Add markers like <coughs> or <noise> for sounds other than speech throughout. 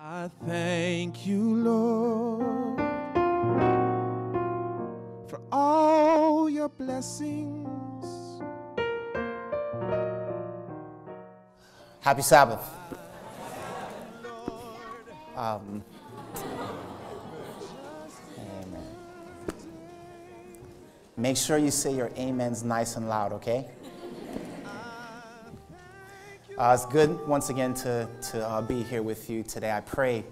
I thank you, Lord, for all your blessings. Happy Sabbath. Um, amen. Make sure you say your amens nice and loud, okay? Uh, it's good once again to, to uh, be here with you today. I pray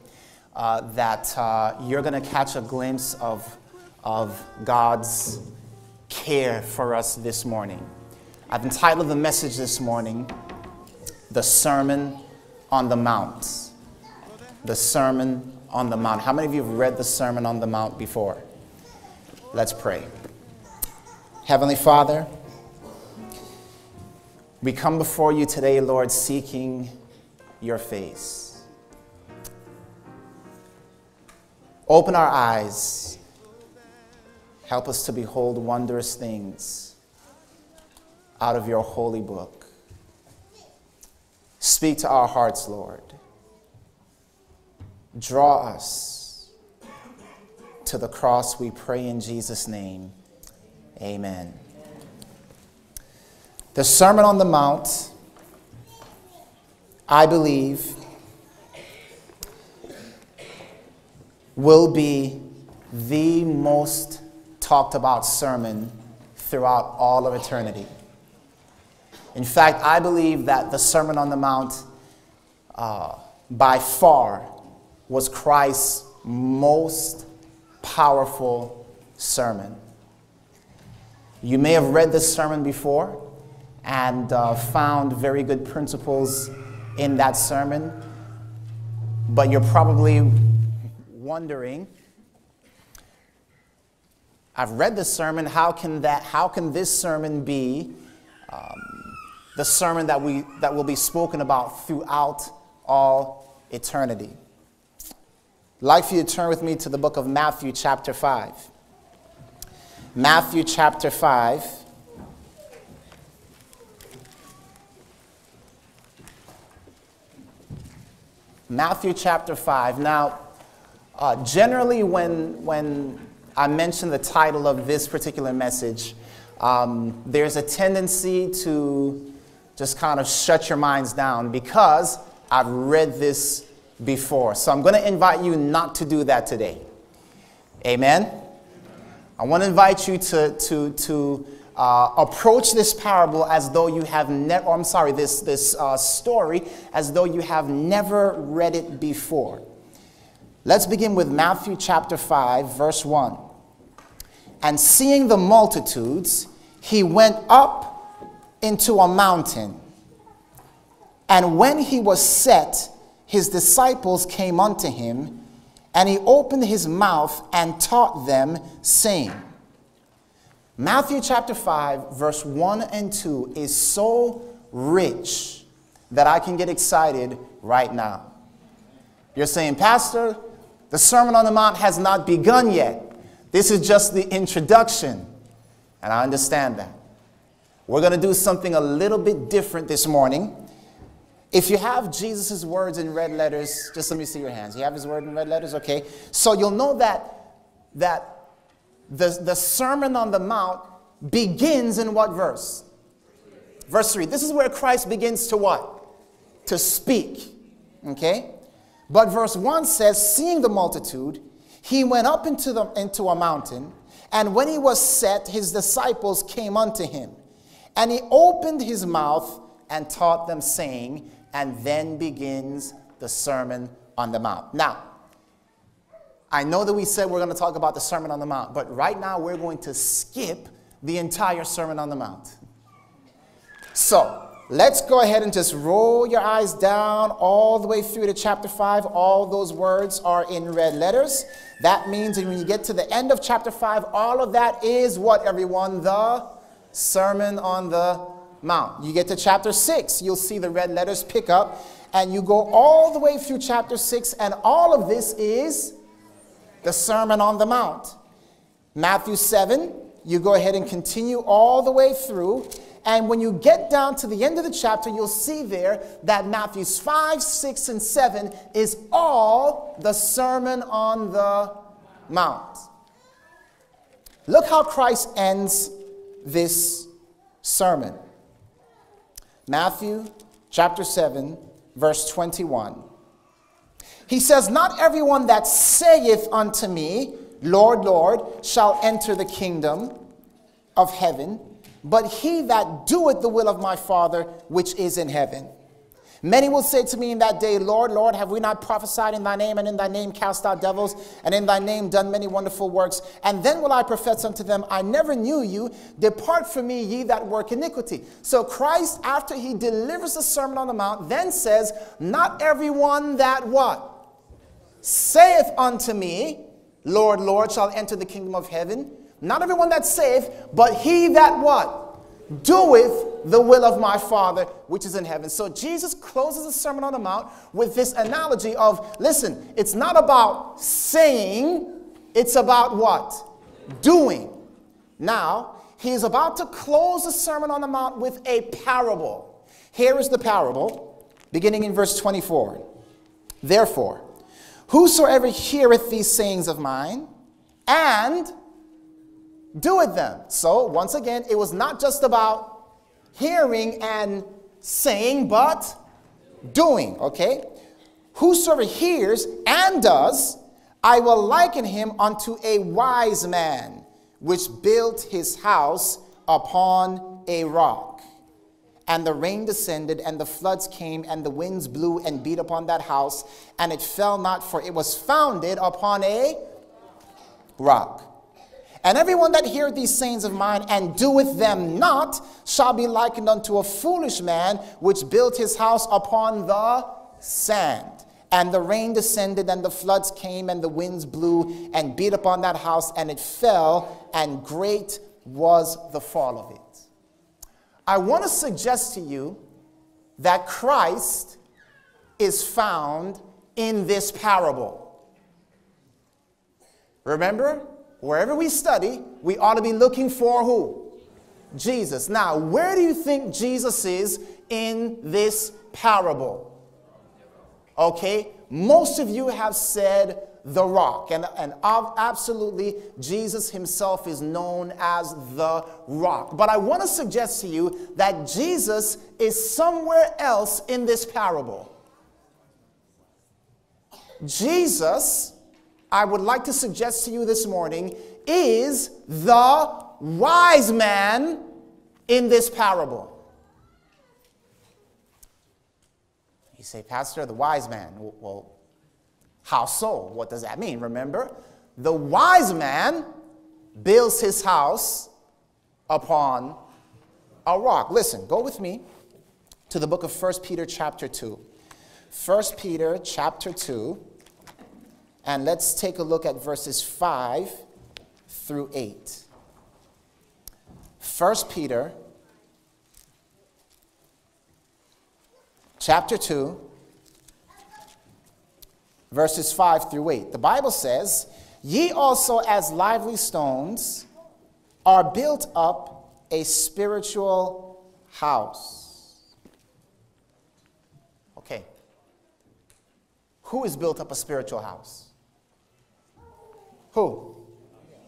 uh, that uh, you're going to catch a glimpse of, of God's care for us this morning. I've entitled the message this morning, The Sermon on the Mount. The Sermon on the Mount. How many of you have read the Sermon on the Mount before? Let's pray. Heavenly Father, we come before you today, Lord, seeking your face. Open our eyes. Help us to behold wondrous things out of your holy book. Speak to our hearts, Lord. Draw us to the cross, we pray in Jesus' name. Amen. The Sermon on the Mount, I believe, will be the most talked about sermon throughout all of eternity. In fact, I believe that the Sermon on the Mount, uh, by far, was Christ's most powerful sermon. You may have read this sermon before and uh, found very good principles in that sermon, but you're probably wondering I've read this sermon, how can, that, how can this sermon be um, the sermon that, we, that will be spoken about throughout all eternity? Like you to turn with me to the book of Matthew, chapter 5. Matthew, chapter 5. Matthew chapter 5. Now, uh, generally, when, when I mention the title of this particular message, um, there's a tendency to just kind of shut your minds down because I've read this before. So I'm going to invite you not to do that today. Amen? I want to invite you to, to, to uh, approach this parable as though you have never, I'm sorry, this, this uh, story as though you have never read it before. Let's begin with Matthew chapter 5, verse 1. And seeing the multitudes, he went up into a mountain. And when he was set, his disciples came unto him, and he opened his mouth and taught them, saying, Matthew chapter 5, verse 1 and 2 is so rich that I can get excited right now. You're saying, Pastor, the Sermon on the Mount has not begun yet. This is just the introduction. And I understand that. We're going to do something a little bit different this morning. If you have Jesus' words in red letters, just let me see your hands. You have his word in red letters? Okay. So you'll know that, that the, the Sermon on the Mount begins in what verse? Verse 3. This is where Christ begins to what? To speak. Okay? But verse 1 says, Seeing the multitude, he went up into, the, into a mountain, and when he was set, his disciples came unto him. And he opened his mouth and taught them, saying, and then begins the Sermon on the Mount. Now, I know that we said we're going to talk about the Sermon on the Mount, but right now we're going to skip the entire Sermon on the Mount. So let's go ahead and just roll your eyes down all the way through to chapter 5. All those words are in red letters. That means that when you get to the end of chapter 5, all of that is what, everyone? The Sermon on the Mount. You get to chapter 6, you'll see the red letters pick up, and you go all the way through chapter 6, and all of this is the Sermon on the Mount. Matthew 7, you go ahead and continue all the way through, And when you get down to the end of the chapter, you'll see there that Matthews 5, 6, and 7 is all the Sermon on the Mount. Look how Christ ends this sermon. Matthew chapter 7, verse 21. He says, Not everyone that saith unto me, Lord, Lord, shall enter the kingdom of heaven, but he that doeth the will of my Father which is in heaven. Many will say to me in that day, Lord, Lord, have we not prophesied in thy name, and in thy name cast out devils, and in thy name done many wonderful works? And then will I profess unto them, I never knew you. Depart from me, ye that work iniquity. So Christ, after he delivers the Sermon on the Mount, then says, Not everyone that what? Saith unto me, Lord, Lord, shall enter the kingdom of heaven. Not everyone that saith, but he that what? doeth the will of my Father which is in heaven. So Jesus closes the Sermon on the Mount with this analogy of listen, it's not about saying, it's about what? Doing. Now, he is about to close the Sermon on the Mount with a parable. Here is the parable, beginning in verse 24. Therefore, whosoever heareth these sayings of mine and doeth them. So, once again, it was not just about hearing and saying, but doing, okay? Whosoever hears and does, I will liken him unto a wise man, which built his house upon a rock. And the rain descended, and the floods came, and the winds blew and beat upon that house, and it fell not, for it was founded upon a rock. And everyone that heareth these sayings of mine and doeth them not shall be likened unto a foolish man which built his house upon the sand. And the rain descended, and the floods came, and the winds blew and beat upon that house, and it fell, and great was the fall of it. I want to suggest to you that Christ is found in this parable. Remember? wherever we study, we ought to be looking for who? Jesus. Now, where do you think Jesus is in this parable? Okay, most of you have said the rock, and, and absolutely, Jesus himself is known as the rock. But I want to suggest to you that Jesus is somewhere else in this parable. Jesus I would like to suggest to you this morning is the wise man in this parable. You say, Pastor, the wise man. Well, how so? What does that mean? Remember, the wise man builds his house upon a rock. Listen, go with me to the book of 1 Peter, chapter 2. 1 Peter, chapter 2. And let's take a look at verses 5 through 8. 1 Peter chapter 2 verses 5 through 8. The Bible says, "Ye also as lively stones are built up a spiritual house." Okay. Who is built up a spiritual house? Who?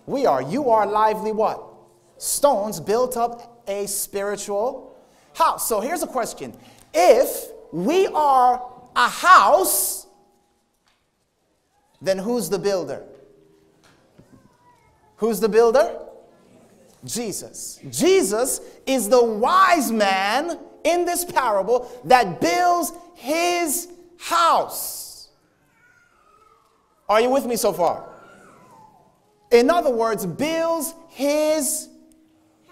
We are. You are lively what? Stones built up a spiritual house. So here's a question. If we are a house, then who's the builder? Who's the builder? Jesus. Jesus is the wise man in this parable that builds his house. Are you with me so far? In other words, builds his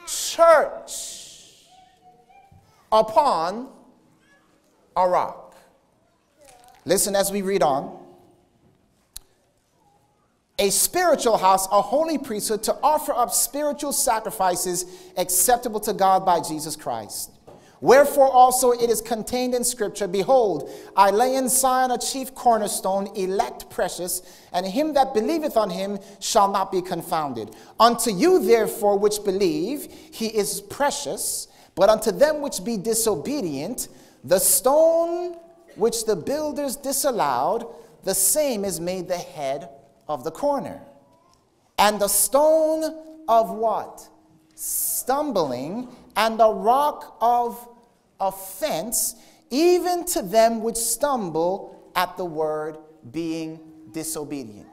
church upon a rock. Listen as we read on. A spiritual house, a holy priesthood to offer up spiritual sacrifices acceptable to God by Jesus Christ. Wherefore also it is contained in Scripture Behold, I lay in Zion a chief cornerstone, elect precious, and him that believeth on him shall not be confounded. Unto you, therefore, which believe, he is precious. But unto them which be disobedient, the stone which the builders disallowed, the same is made the head of the corner. And the stone of what? Stumbling, and the rock of offense, even to them which stumble at the word, being disobedient.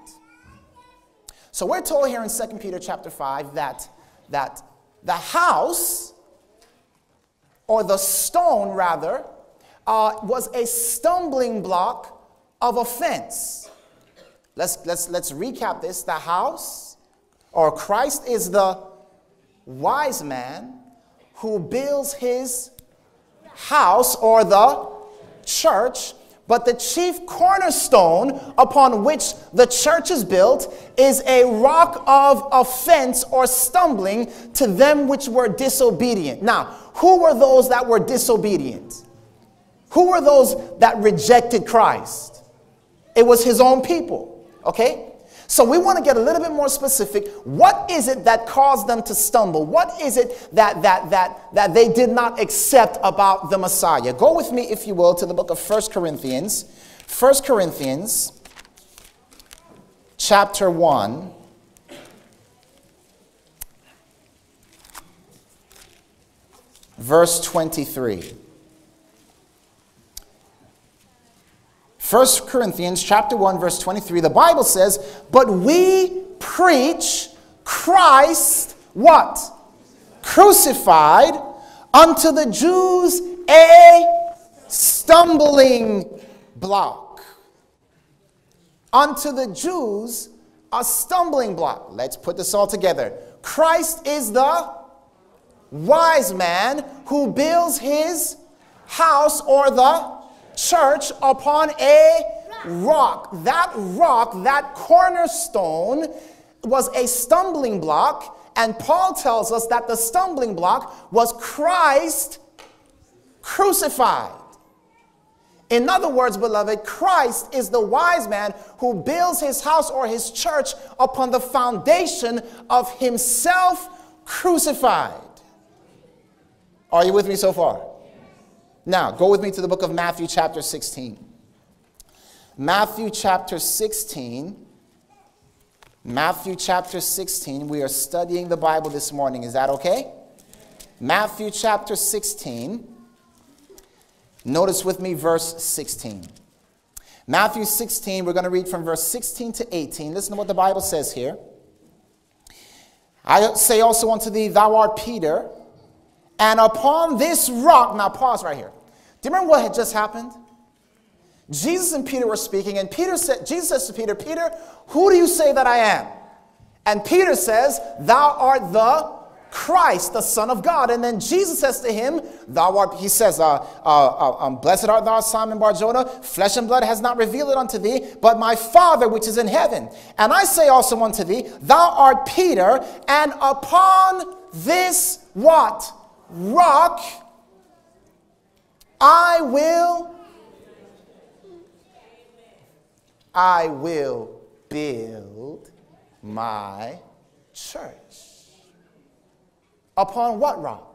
So we're told here in 2 Peter chapter 5 that, that the house, or the stone rather, uh, was a stumbling block of offense. Let's, let's, let's recap this. The house, or Christ is the wise man who builds his house or the church but the chief cornerstone upon which the church is built is a rock of offense or stumbling to them which were disobedient. Now, who were those that were disobedient? Who were those that rejected Christ? It was his own people, okay? So we want to get a little bit more specific. What is it that caused them to stumble? What is it that, that, that, that they did not accept about the Messiah? Go with me, if you will, to the book of First Corinthians. First Corinthians chapter 1. Verse 23. 1 Corinthians chapter 1 verse 23 the Bible says but we preach Christ what? Crucified unto the Jews a stumbling block. Unto the Jews a stumbling block. Let's put this all together. Christ is the wise man who builds his house or the church upon a rock. That rock, that cornerstone, was a stumbling block. And Paul tells us that the stumbling block was Christ crucified. In other words, beloved, Christ is the wise man who builds his house or his church upon the foundation of himself crucified. Are you with me so far? Now, go with me to the book of Matthew, chapter 16. Matthew, chapter 16. Matthew, chapter 16. We are studying the Bible this morning. Is that okay? Matthew, chapter 16. Notice with me verse 16. Matthew 16, we're going to read from verse 16 to 18. Listen to what the Bible says here. I say also unto thee, Thou art Peter and upon this rock, now pause right here. Do you remember what had just happened? Jesus and Peter were speaking, and Peter said, Jesus says to Peter, Peter, who do you say that I am? And Peter says, Thou art the Christ, the Son of God. And then Jesus says to him, Thou art, he says, uh, uh, uh, um, Blessed art thou, Simon Barjona, flesh and blood has not revealed it unto thee, but my Father which is in heaven. And I say also unto thee, Thou art Peter, and upon this what? Rock, I will, I will build my church. Upon what rock?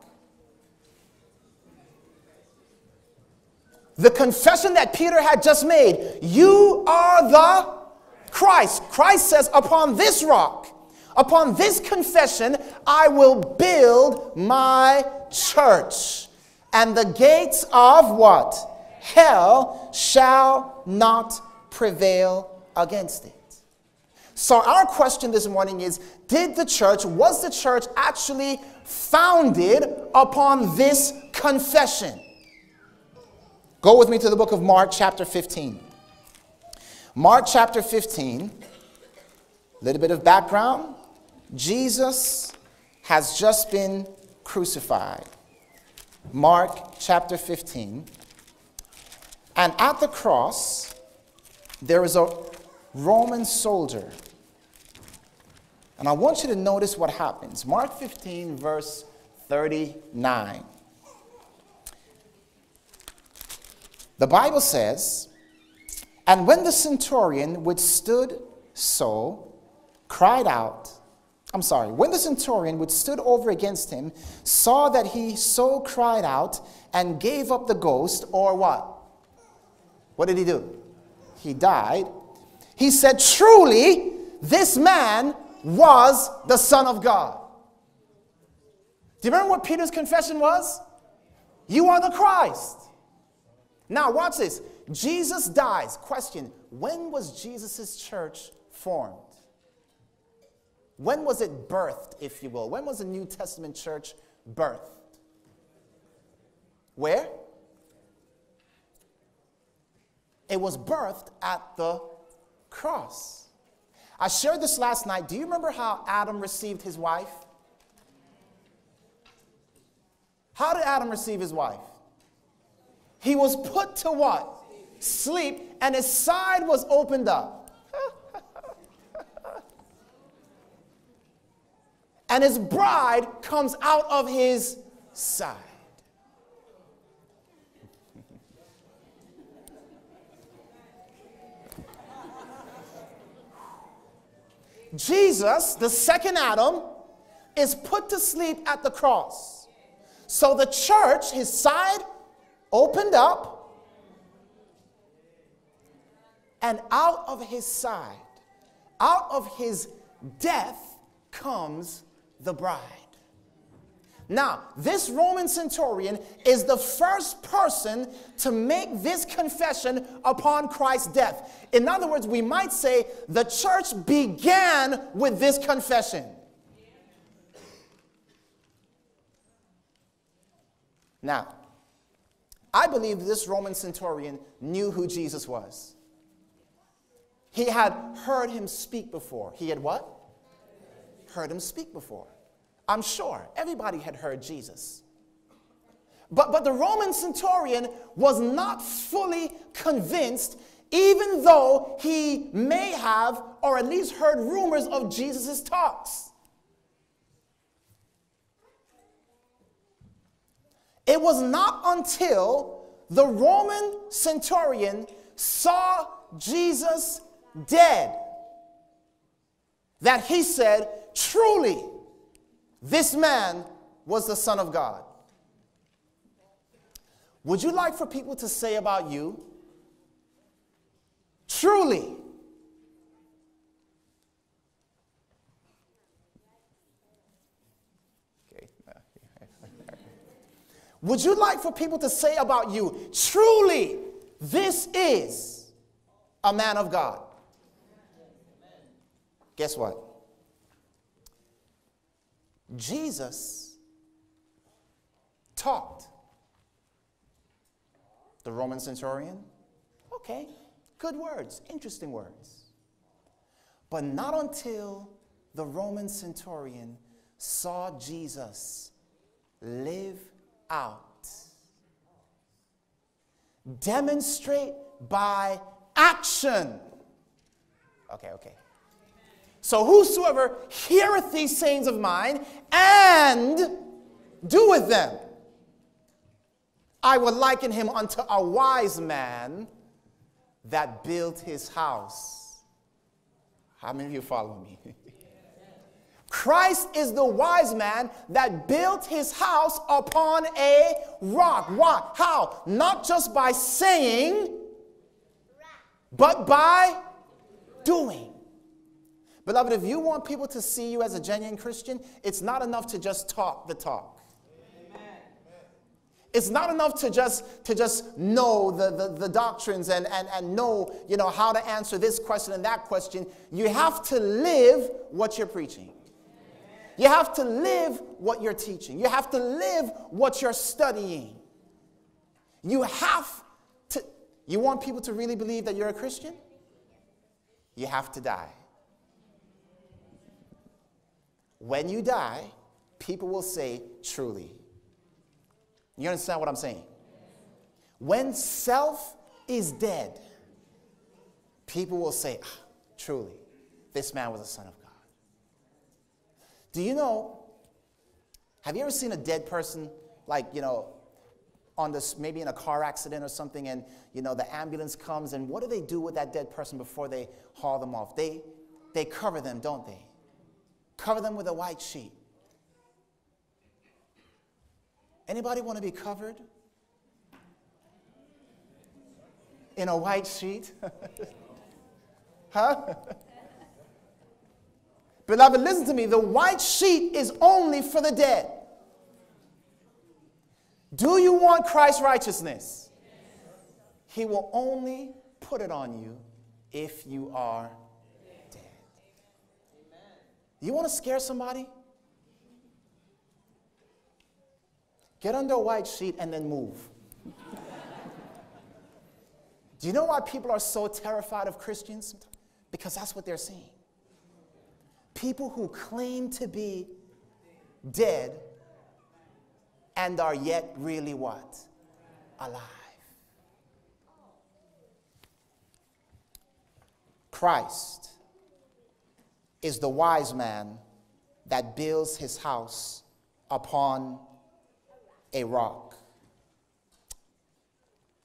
The confession that Peter had just made. You are the Christ. Christ says, Upon this rock, upon this confession, I will build my church, and the gates of what? Hell shall not prevail against it. So, our question this morning is Did the church, was the church actually founded upon this confession? Go with me to the book of Mark, chapter 15. Mark, chapter 15, a little bit of background. Jesus has just been crucified. Mark chapter 15. And at the cross, there is a Roman soldier. And I want you to notice what happens. Mark 15, verse 39. The Bible says, And when the centurion which stood so cried out, I'm sorry, when the centurion which stood over against him saw that he so cried out and gave up the ghost, or what? What did he do? He died. He said, Truly, this man was the Son of God. Do you remember what Peter's confession was? You are the Christ. Now, watch this. Jesus dies. Question When was Jesus' church formed? When was it birthed, if you will? When was the New Testament church birthed? Where? It was birthed at the cross. I shared this last night. Do you remember how Adam received his wife? How did Adam receive his wife? He was put to what? Sleep, and his side was opened up. And his bride comes out of his side. Jesus, the second Adam, is put to sleep at the cross. So the church, his side opened up, and out of his side, out of his death, comes the bride. Now, this Roman centurion is the first person to make this confession upon Christ's death. In other words, we might say the church began with this confession. Now, I believe this Roman centurion knew who Jesus was. He had heard him speak before. He had what? Heard him speak before. I'm sure everybody had heard Jesus. But, but the Roman centurion was not fully convinced, even though he may have, or at least heard rumors of Jesus' talks. It was not until the Roman centurion saw Jesus dead that he said, Truly, this man was the Son of God. Would you like for people to say about you, truly, Would you like for people to say about you, truly, this is a man of God? Guess what? Jesus talked. The Roman centurion, okay, good words, interesting words. But not until the Roman centurion saw Jesus live out, demonstrate by action. Okay, okay. So whosoever heareth these sayings of mine and doeth them, I will liken him unto a wise man that built his house. How many of you follow me? <laughs> Christ is the wise man that built his house upon a rock. Why? How? Not just by saying, but by doing. Beloved, if you want people to see you as a genuine Christian, it's not enough to just talk the talk. It's not enough to just, to just know the, the, the, doctrines and, and, and know, you know how to answer this question and that question. You have to live what you're preaching. You have to live what you're teaching. You have to live what you're studying. You have to, you want people to really believe that you're a Christian? You have to die. When you die, people will say, truly. You understand what I'm saying? When self is dead, people will say, ah, truly, this man was a son of God. Do you know? Have you ever seen a dead person, like, you know, on this, maybe in a car accident or something, and, you know, the ambulance comes, and what do they do with that dead person before they haul them off? They, they cover them, don't they? Cover them with a white sheet. Anybody want to be covered in a white sheet? <laughs> huh? Beloved, listen to me. The white sheet is only for the dead. Do you want Christ's righteousness? He will only put it on you if you are. You want to scare somebody? Get under a white sheet and then move. Do you know why people are so terrified of Christians? Because that's what they're seeing. People who claim to be dead and are yet really what? Alive. Christ is the wise man that builds his house upon a rock.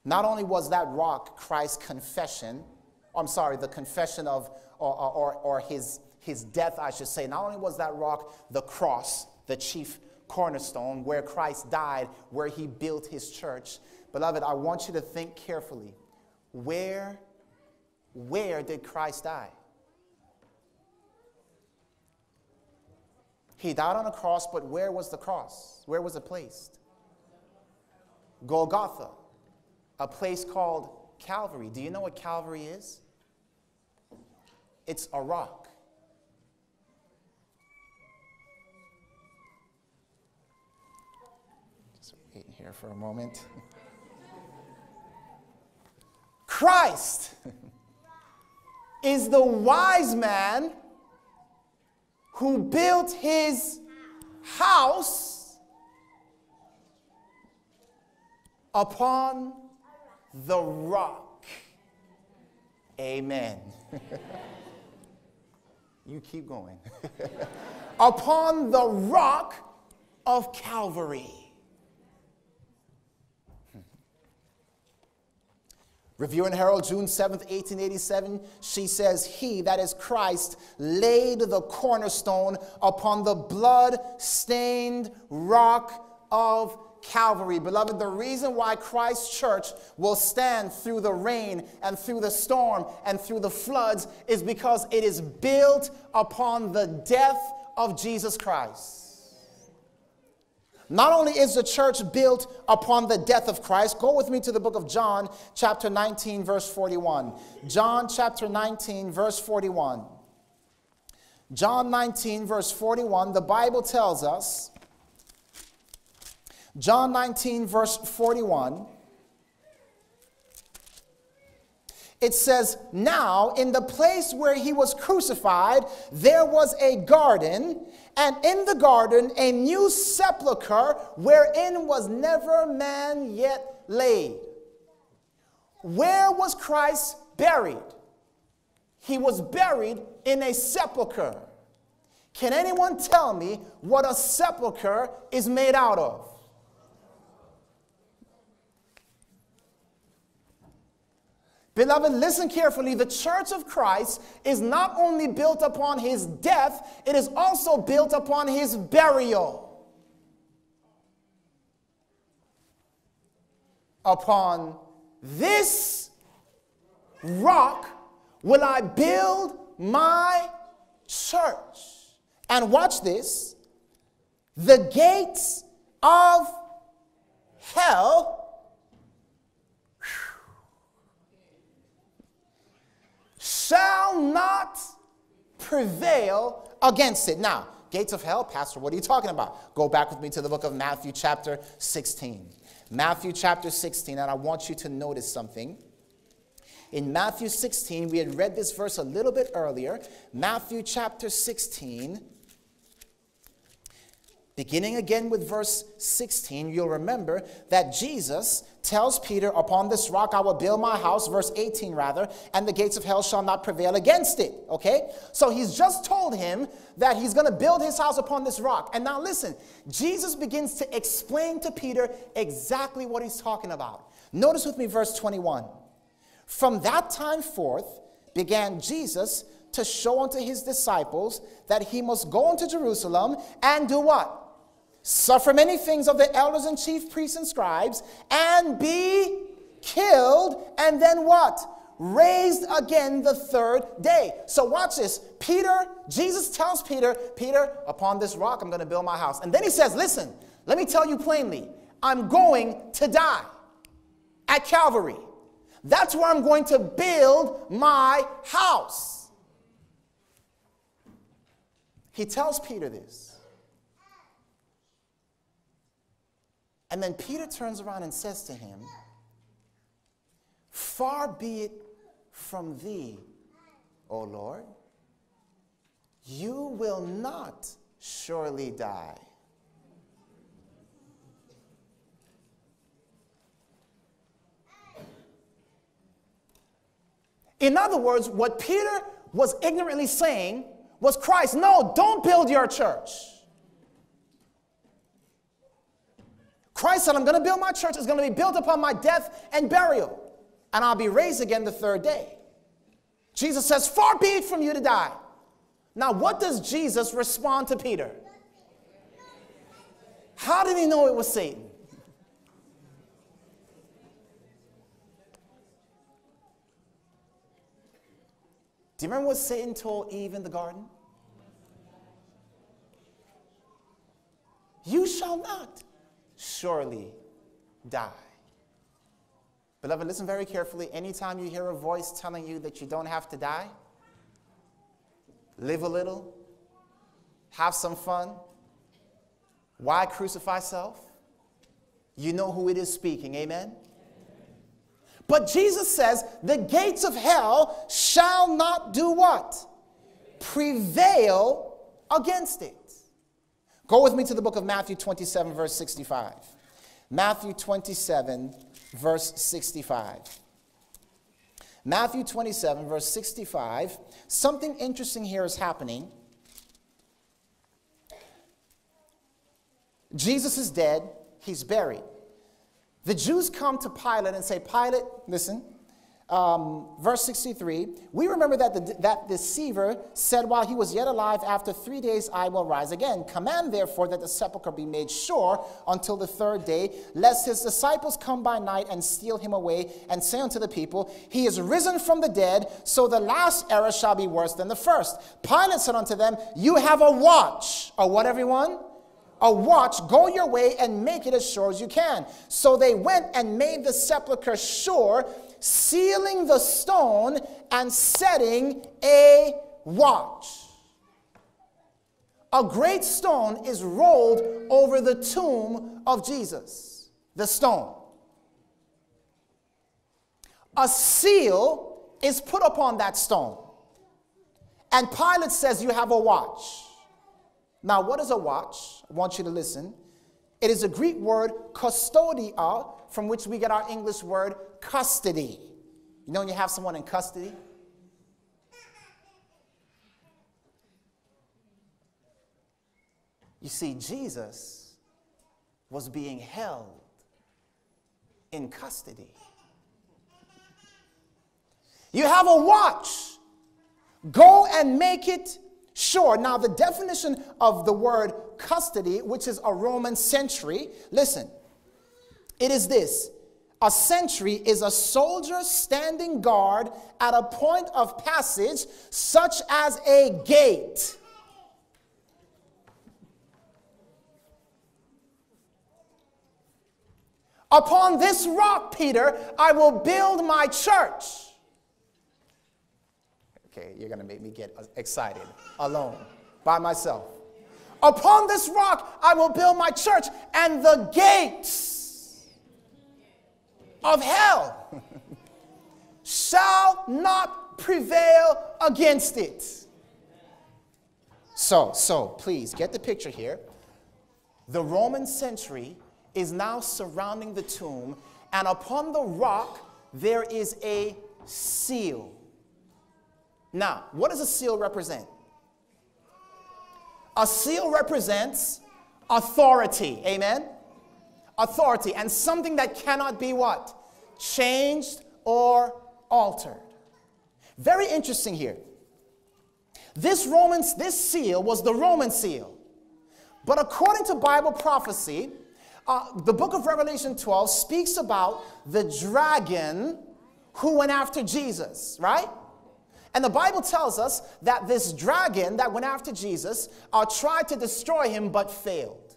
Not only was that rock Christ's confession, I'm sorry, the confession of, or, or, or his, his death, I should say, not only was that rock the cross, the chief cornerstone, where Christ died, where he built his church. Beloved, I want you to think carefully. Where, where did Christ die? He died on a cross, but where was the cross? Where was it placed? Golgotha, a place called Calvary. Do you know what Calvary is? It's a rock. Just wait here for a moment. <laughs> Christ is the wise man who built his house upon the rock. Amen. <laughs> you keep going. <laughs> upon the rock of Calvary. Review and Herald, June 7th, 1887, she says, He, that is Christ, laid the cornerstone upon the blood stained rock of Calvary. Beloved, the reason why Christ's church will stand through the rain and through the storm and through the floods is because it is built upon the death of Jesus Christ. Not only is the church built upon the death of Christ, go with me to the book of John, chapter 19, verse 41. John, chapter 19, verse 41. John 19, verse 41, the Bible tells us John 19, verse 41. It says, Now in the place where he was crucified, there was a garden, and in the garden a new sepulchre wherein was never man yet laid. Where was Christ buried? He was buried in a sepulchre. Can anyone tell me what a sepulchre is made out of? Beloved, listen carefully. The church of Christ is not only built upon his death, it is also built upon his burial. Upon this rock will I build my church. And watch this the gates of hell shall not prevail against it. Now, gates of hell, Pastor, what are you talking about? Go back with me to the book of Matthew, chapter 16. Matthew, chapter 16, and I want you to notice something. In Matthew 16, we had read this verse a little bit earlier. Matthew, chapter 16, Beginning again with verse 16, you'll remember that Jesus tells Peter, Upon this rock I will build my house, verse 18 rather, and the gates of hell shall not prevail against it. Okay? So he's just told him that he's going to build his house upon this rock. And now listen, Jesus begins to explain to Peter exactly what he's talking about. Notice with me verse 21. From that time forth began Jesus to show unto his disciples that he must go unto Jerusalem and do what? Suffer many things of the elders and chief priests and scribes, and be killed, and then what? Raised again the third day. So watch this. Peter, Jesus tells Peter, Peter, upon this rock I'm going to build my house. And then he says, Listen, let me tell you plainly, I'm going to die at Calvary. That's where I'm going to build my house. He tells Peter this. And then Peter turns around and says to him, Far be it from thee, O Lord. You will not surely die. In other words, what Peter was ignorantly saying was Christ, no, don't build your church. Christ said, I'm going to build my church. It's going to be built upon my death and burial, and I'll be raised again the third day. Jesus says, Far be it from you to die. Now, what does Jesus respond to Peter? How did he know it was Satan? Do you remember what Satan told Eve in the garden? You shall not surely die. Beloved, listen very carefully. Anytime you hear a voice telling you that you don't have to die, live a little, have some fun, why crucify self? You know who it is speaking, amen? But Jesus says, the gates of hell shall not do what? Prevail against it. Go with me to the book of Matthew 27, verse 65. Matthew 27, verse 65. Matthew 27, verse 65. Something interesting here is happening. Jesus is dead, he's buried. The Jews come to Pilate and say, Pilate, listen, um, verse 63 we remember that the that deceiver said while he was yet alive after three days i will rise again. Command therefore that the sepulchre be made sure until the third day lest his disciples come by night and steal him away and say unto the people he is risen from the dead so the last error shall be worse than the first pilate said unto them you have a watch a what everyone? A watch, go your way and make it as sure as you can. So they went and made the sepulchre sure, sealing the stone and setting a watch. A great stone is rolled over the tomb of Jesus, the stone. A seal is put upon that stone. And Pilate says, You have a watch. Now, what is a watch? I want you to listen. It is a Greek word, custodia, from which we get our English word custody. You know when you have someone in custody? You see, Jesus was being held in custody. You have a watch. Go and make it Sure. Now, the definition of the word custody, which is a Roman century, listen, it is this a sentry is a soldier standing guard at a point of passage, such as a gate. Upon this rock, Peter, I will build my church Okay, you're going to make me get excited alone, by myself. Upon this rock I will build my church, and the gates of hell shall not prevail against it. So, so please get the picture here. The Roman sentry is now surrounding the tomb, and upon the rock there is a seal. Now, what does a seal represent? A seal represents authority. Amen? Authority. And something that cannot be what? Changed or altered. Very interesting here. This Romans, this seal was the Roman seal. But according to Bible prophecy, uh, the book of Revelation 12 speaks about the dragon who went after Jesus, right? And the Bible tells us that this dragon that went after Jesus uh, tried to destroy him but failed.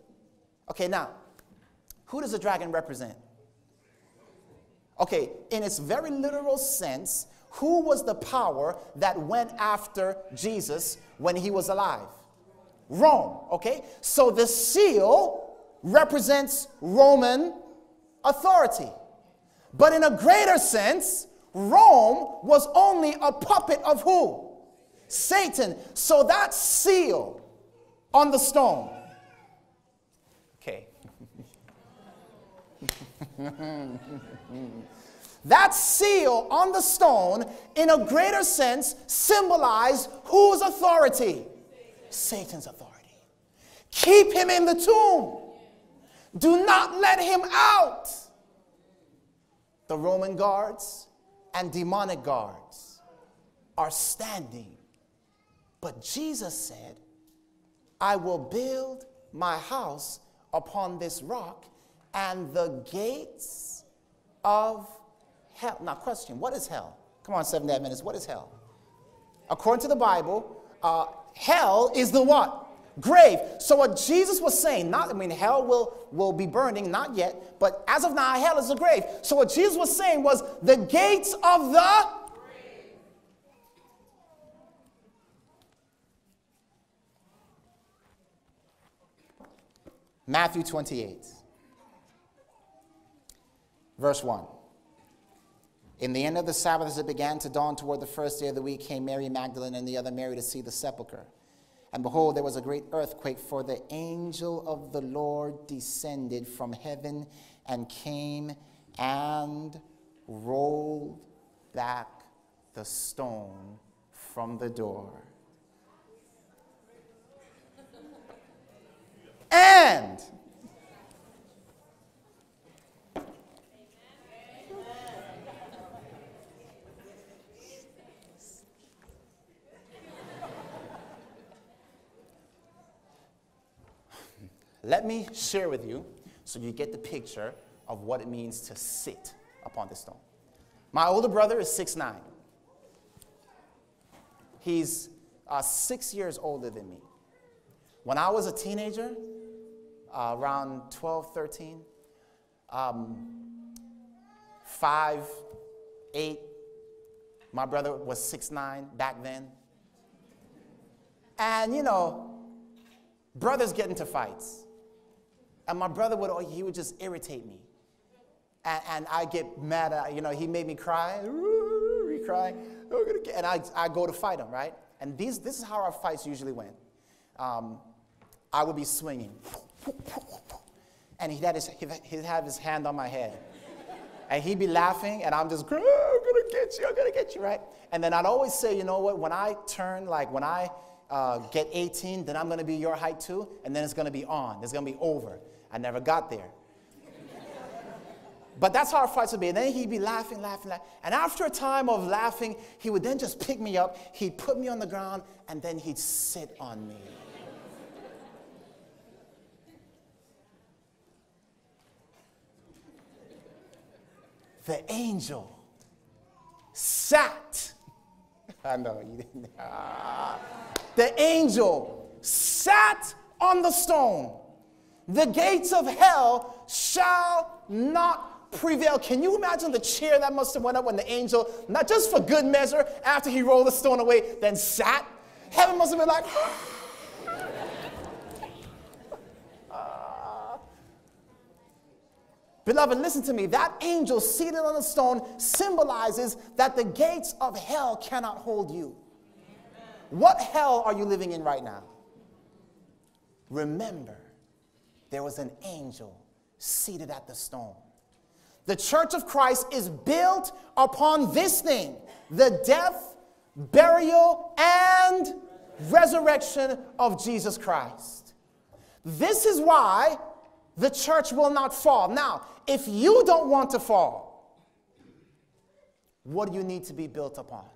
Okay, now, who does the dragon represent? Okay, in its very literal sense, who was the power that went after Jesus when he was alive? Rome, okay? So the seal represents Roman authority. But in a greater sense, Rome was only a puppet of who? Satan. So that seal on the stone. <laughs> that seal on the stone, in a greater sense, symbolized whose authority? Satan's authority. Keep him in the tomb. Do not let him out. The Roman guards and demonic guards are standing. But Jesus said, I will build my house upon this rock, and the gates of hell. Now, question what is hell? Come on, seven, eight minutes. What is hell? According to the Bible, uh, hell is the what? Grave. So what Jesus was saying, not I mean hell will will be burning, not yet, but as of now, hell is a grave. So what Jesus was saying was the gates of the Matthew 28, verse 1. In the end of the Sabbath, as it began to dawn toward the first day of the week, came Mary Magdalene and the other Mary to see the sepulchre. And behold, there was a great earthquake, for the angel of the Lord descended from heaven and came and rolled back the stone from the door. And Let me share with you so you get the picture of what it means to sit upon the stone. My older brother is six nine. He's uh, six years older than me. When I was a teenager, uh, around 12, 13, um, 5, 8, my brother was six nine back then. And you know, brothers get into fights. And my brother would, he would just irritate me. And, and I get mad at, you know, he made me cry, <laughs> he cry, and I, I go to fight him, right? And these, this is how our fights usually went. Um, I would be swinging, <laughs> and he'd have, his, he'd have his hand on my head. And he'd be laughing, and I'm just, oh, I'm gonna get you, I'm gonna get you, right? And then I'd always say, you know what, when I turn, like when I uh, get 18, then I'm gonna be your height too, and then it's gonna be on, it's gonna be over. I never got there. But that's how our fights would be. And then he'd be laughing, laughing, laughing. And after a time of laughing, he would then just pick me up, he'd put me on the ground, and then he'd sit on me. the angel sat. I know you didn't. Ah. The angel sat on the stone the gates of hell shall not prevail. Can you imagine the cheer that must have went up when the angel, not just for good measure, after he rolled the stone away, then sat? Heaven must have been like, ah. Beloved, listen to me. That angel seated on the stone symbolizes that the gates of hell cannot hold you. What hell are you living in right now? Remember, there was an angel seated at the stone. The church of Christ is built upon this thing the death, burial, and resurrection of Jesus Christ. This is why the church will not fall. Now, if you don't want to fall, what do you need to be built upon?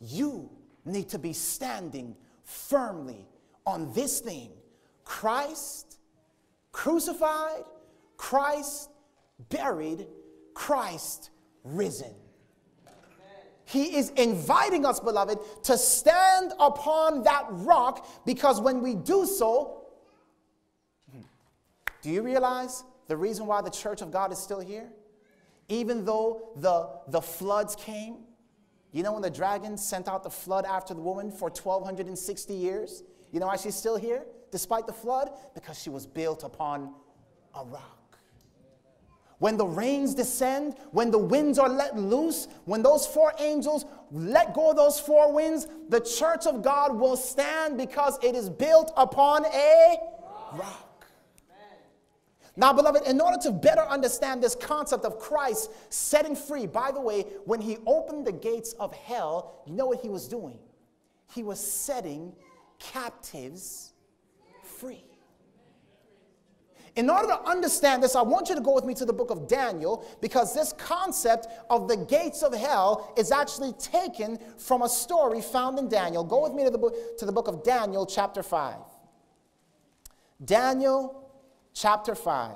You need to be standing firmly on this thing Christ crucified, Christ buried, Christ risen. He is inviting us, beloved, to stand upon that rock because when we do so, do you realize the reason why the church of God is still here? Even though the, the floods came, you know when the dragon sent out the flood after the woman for 1260 years? You know why she's still here despite the flood? Because she was built upon a rock. When the rains descend, when the winds are let loose, when those four angels let go of those four winds, the church of God will stand because it is built upon a rock. Now, beloved, in order to better understand this concept of Christ setting free, by the way, when he opened the gates of hell, you know what he was doing? He was setting captives free. In order to understand this, I want you to go with me to the book of Daniel because this concept of the gates of hell is actually taken from a story found in Daniel. Go with me to the book, to the book of Daniel, chapter 5. Daniel, chapter 5.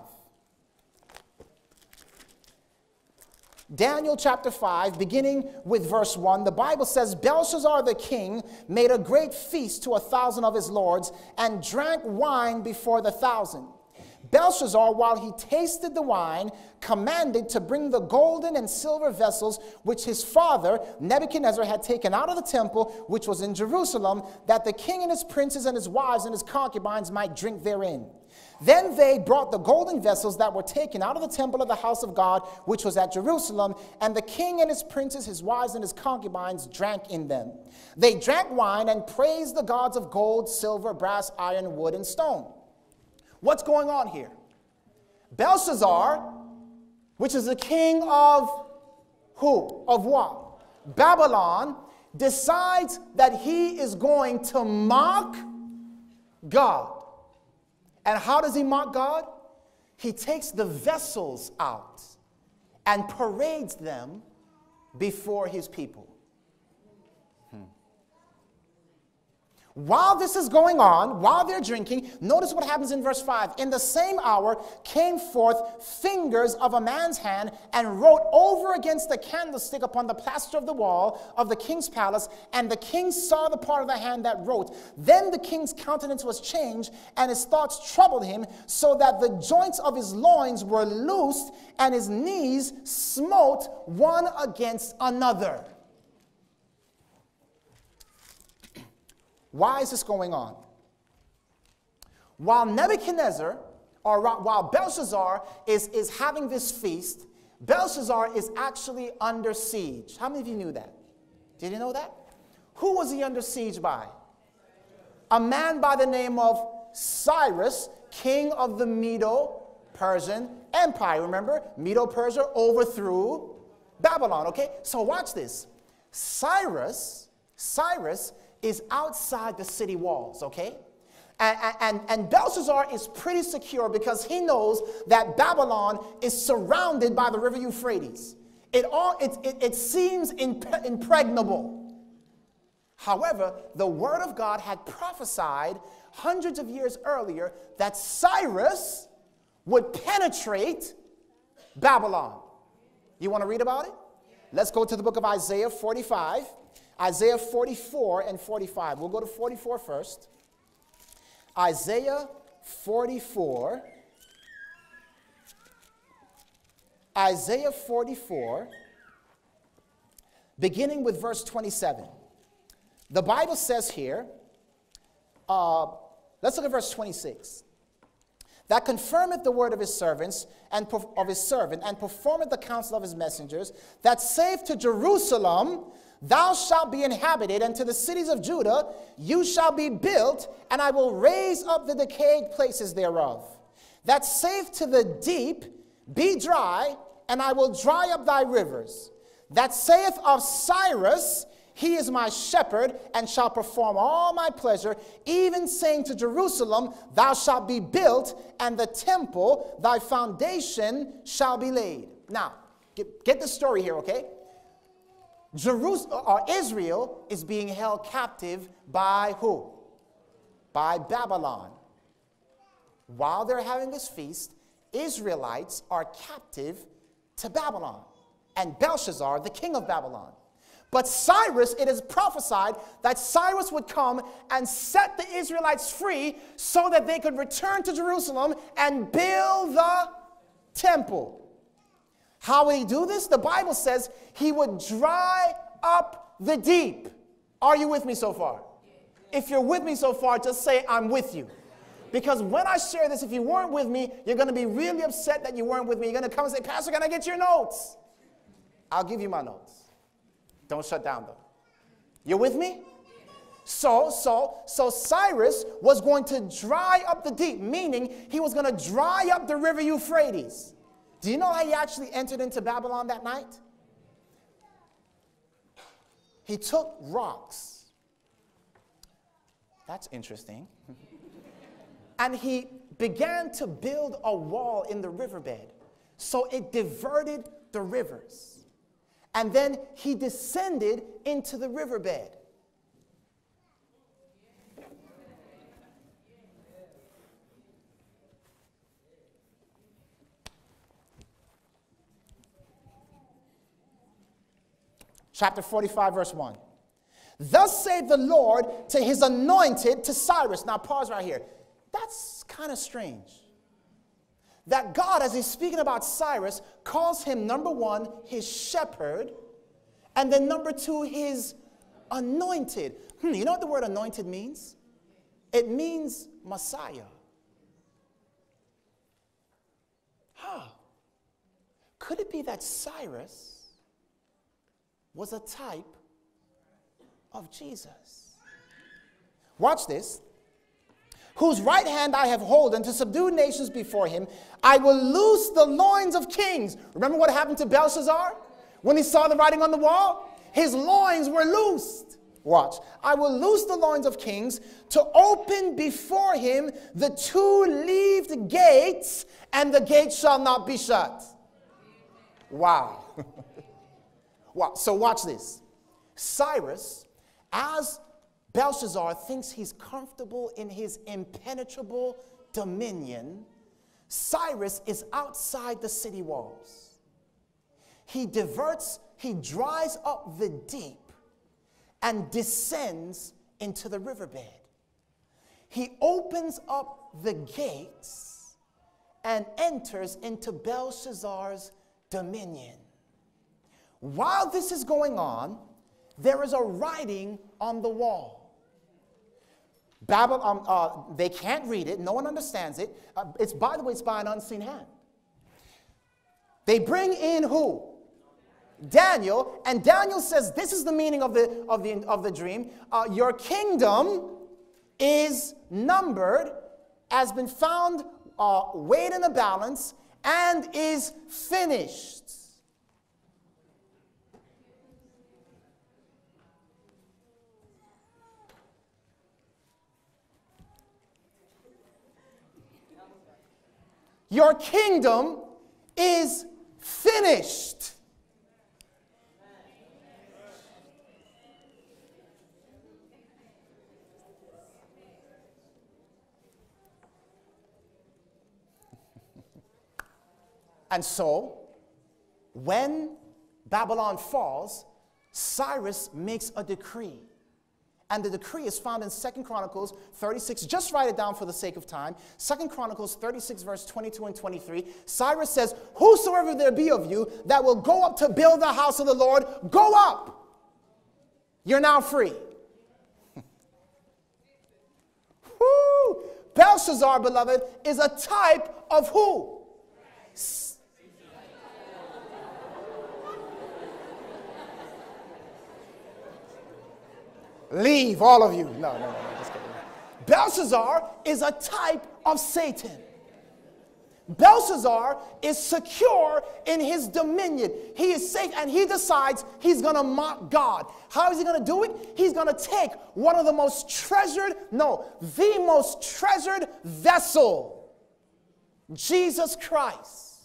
Daniel chapter 5, beginning with verse 1, the Bible says Belshazzar the king made a great feast to a thousand of his lords and drank wine before the thousand. Belshazzar, while he tasted the wine, commanded to bring the golden and silver vessels which his father Nebuchadnezzar had taken out of the temple, which was in Jerusalem, that the king and his princes and his wives and his concubines might drink therein. Then they brought the golden vessels that were taken out of the temple of the house of God, which was at Jerusalem, and the king and his princes, his wives, and his concubines drank in them. They drank wine and praised the gods of gold, silver, brass, iron, wood, and stone. What's going on here? Belshazzar, which is the king of who? Of what? Babylon, decides that he is going to mock God. And how does he mock God? He takes the vessels out and parades them before his people. While this is going on, while they're drinking, notice what happens in verse 5. In the same hour came forth fingers of a man's hand and wrote over against the candlestick upon the plaster of the wall of the king's palace. And the king saw the part of the hand that wrote. Then the king's countenance was changed, and his thoughts troubled him, so that the joints of his loins were loosed, and his knees smote one against another. Why is this going on? While Nebuchadnezzar, or while Belshazzar is, is having this feast, Belshazzar is actually under siege. How many of you knew that? Did you know that? Who was he under siege by? A man by the name of Cyrus, king of the Medo Persian Empire. Remember, Medo Persia overthrew Babylon, okay? So watch this. Cyrus, Cyrus is outside the city walls, okay? And, and, and Belshazzar is pretty secure because he knows that Babylon is surrounded by the river Euphrates. It, all, it, it, it seems impregnable. However, the word of God had prophesied hundreds of years earlier that Cyrus would penetrate Babylon. You want to read about it? Let's go to the book of Isaiah 45. Isaiah 44 and 45. We'll go to 44 first. Isaiah 44. Isaiah 44, beginning with verse 27. The Bible says here, uh, let's look at verse 26 that confirmeth the word of his servants and of his servant and performeth the counsel of his messengers that saith to jerusalem Thou shalt be inhabited, and to the cities of Judah you shall be built, and I will raise up the decayed places thereof. That saith to the deep, Be dry, and I will dry up thy rivers. That saith of Cyrus, He is my shepherd, and shall perform all my pleasure, even saying to Jerusalem, Thou shalt be built, and the temple, thy foundation shall be laid. Now, get, get the story here, okay? Jerusalem, or Israel is being held captive by who? By Babylon. While they're having this feast, Israelites are captive to Babylon and Belshazzar, the king of Babylon. But Cyrus, it is prophesied that Cyrus would come and set the Israelites free so that they could return to Jerusalem and build the temple. How would he do this? The Bible says he would dry up the deep. Are you with me so far? If you're with me so far, just say, I'm with you. Because when I share this, if you weren't with me, you're going to be really upset that you weren't with me. You're going to come and say, Pastor, can I get your notes? I'll give you my notes. Don't shut down though. You're with me? So, so, so Cyrus was going to dry up the deep, meaning he was going to dry up the river Euphrates. Do you know how he actually entered into Babylon that night? He took rocks. That's interesting. <laughs> and he began to build a wall in the riverbed. So it diverted the rivers. And then he descended into the riverbed. Chapter 45, verse 1. Thus saith the Lord to his anointed, to Cyrus. Now, pause right here. That's kind of strange. That God, as he's speaking about Cyrus, calls him number one, his shepherd, and then number two, his anointed. Hmm, you know what the word anointed means? It means Messiah. Huh. Could it be that Cyrus was a type of Jesus. Watch this. Whose right hand I have holden to subdue nations before him. I will loose the loins of kings. Remember what happened to Belshazzar when he saw the writing on the wall? His loins were loosed. Watch. I will loose the loins of kings to open before him the two leaved gates, and the gates shall not be shut. Wow. <laughs> So watch this. Cyrus, as Belshazzar thinks he's comfortable in his impenetrable dominion, Cyrus is outside the city walls. He diverts, he dries up the deep and descends into the riverbed. He opens up the gates and enters into Belshazzar's dominion. While this is going on, there is a writing on the wall. Babylon, um, uh, they can't read it, no one understands it. Uh, it's, by the way, it's by an unseen hand. They bring in who? Daniel, and Daniel says, This is the meaning of the, of the, of the dream. Uh, your kingdom is numbered, has been found uh, weighed in a balance, and is finished. Your kingdom is finished. <laughs> and so, when Babylon falls, Cyrus makes a decree and the decree is found in Second Chronicles 36. Just write it down for the sake of time. Second Chronicles 36, verse 22 and 23. Cyrus says, Whosoever there be of you that will go up to build the house of the Lord, go up. You're now free. <laughs> Whoo! Belshazzar, beloved, is a type of who? Leave, all of you. No, no, no, no just kidding. Belshazzar is a type of Satan. Belshazzar is secure in his dominion. He is safe and he decides he's going to mock God. How is he going to do it? He's going to take one of the most treasured, no, the most treasured vessel, Jesus Christ,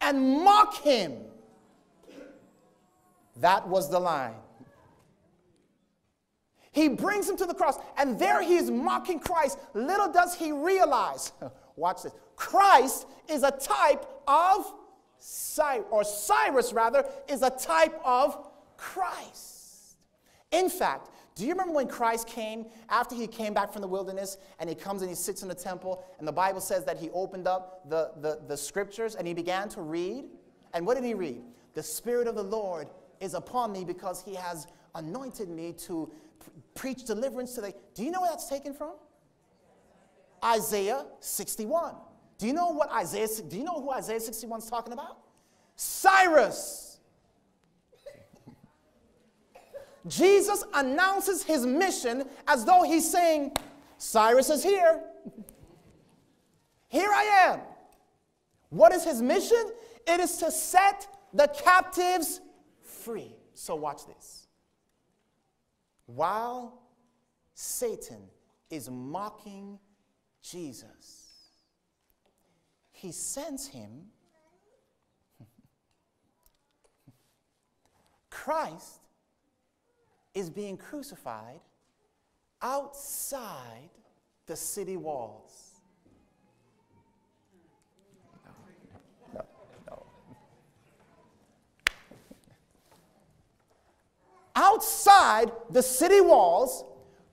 and mock him. That was the line. He brings him to the cross, and there he is mocking Christ. Little does he realize, <laughs> watch this, Christ is a type of Cyrus, or Cyrus rather, is a type of Christ. In fact, do you remember when Christ came, after he came back from the wilderness, and he comes and he sits in the temple, and the Bible says that he opened up the, the, the scriptures and he began to read? And what did he read? The Spirit of the Lord is upon me because he has anointed me to preach deliverance to the. Do you know where that's taken from? Isaiah 61. Do you know what Isaiah? Do you know who Isaiah 61 is talking about? Cyrus. Jesus announces his mission as though he's saying, Cyrus is here. Here I am. What is his mission? It is to set the captives free. So watch this. While Satan is mocking Jesus, he sends him <laughs> Christ is being crucified outside the city walls. Outside the city walls,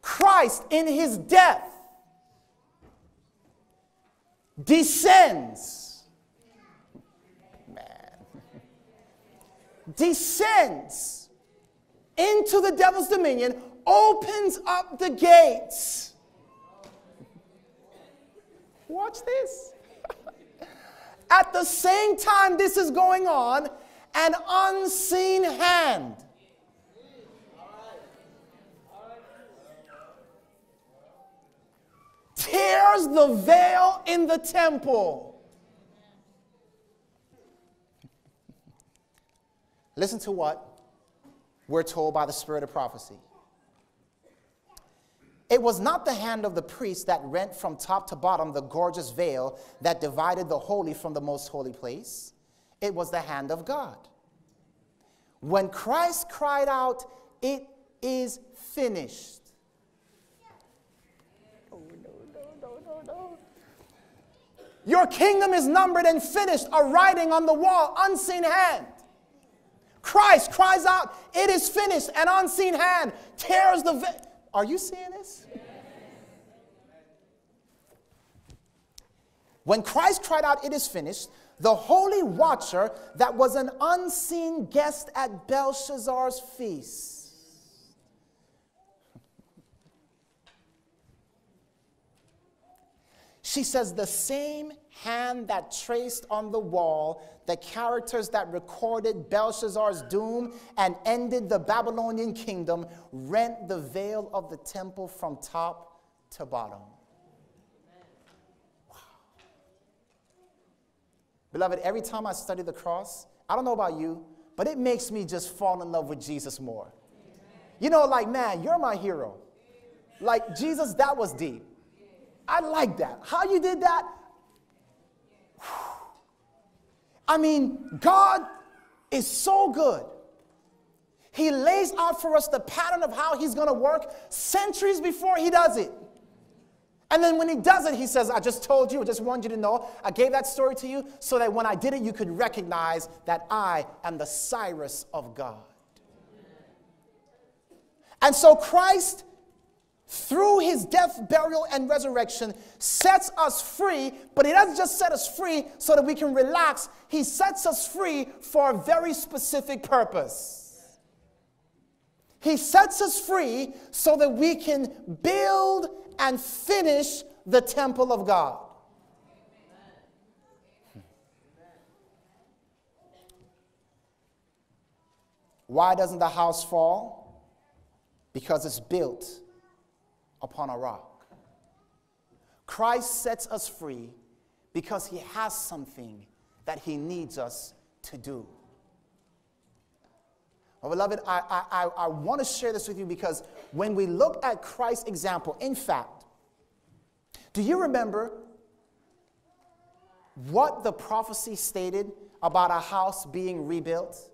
Christ in his death descends. Man. descends into the devil's dominion, opens up the gates. Watch this. <laughs> At the same time this is going on, an unseen hand. Tears the veil in the temple. Listen to what we're told by the spirit of prophecy. It was not the hand of the priest that rent from top to bottom the gorgeous veil that divided the holy from the most holy place. It was the hand of God. When Christ cried out, It is finished. Oh, no, no, no, no, no. Your kingdom is numbered and finished, a writing on the wall, unseen hand. Christ cries out, It is finished. An unseen hand tears the veil. Are you seeing this? When Christ cried out, It is finished, the holy watcher that was an unseen guest at Belshazzar's feast. She says, The same hand that traced on the wall the characters that recorded Belshazzar's doom and ended the Babylonian kingdom rent the veil of the temple from top to bottom. Beloved, every time I study the cross, I don't know about you, but it makes me just fall in love with Jesus more. You know, like, man, you're my hero. Like, Jesus, that was deep. I like that. How you did that? I mean, God is so good. He lays out for us the pattern of how He's going to work centuries before He does it. And then when He does it, He says, I just told you, I just wanted you to know, I gave that story to you so that when I did it, you could recognize that I am the Cyrus of God. And so Christ through his death, burial, and resurrection, sets us free, but he doesn't just set us free so that we can relax. He sets us free for a very specific purpose. He sets us free so that we can build and finish the temple of God. Why doesn't the house fall? Because it's built upon a rock. Christ sets us free because he has something that he needs us to do. Well, beloved, I, I, I want to share this with you because when we look at Christ's example, in fact, do you remember what the prophecy stated about a house being rebuilt?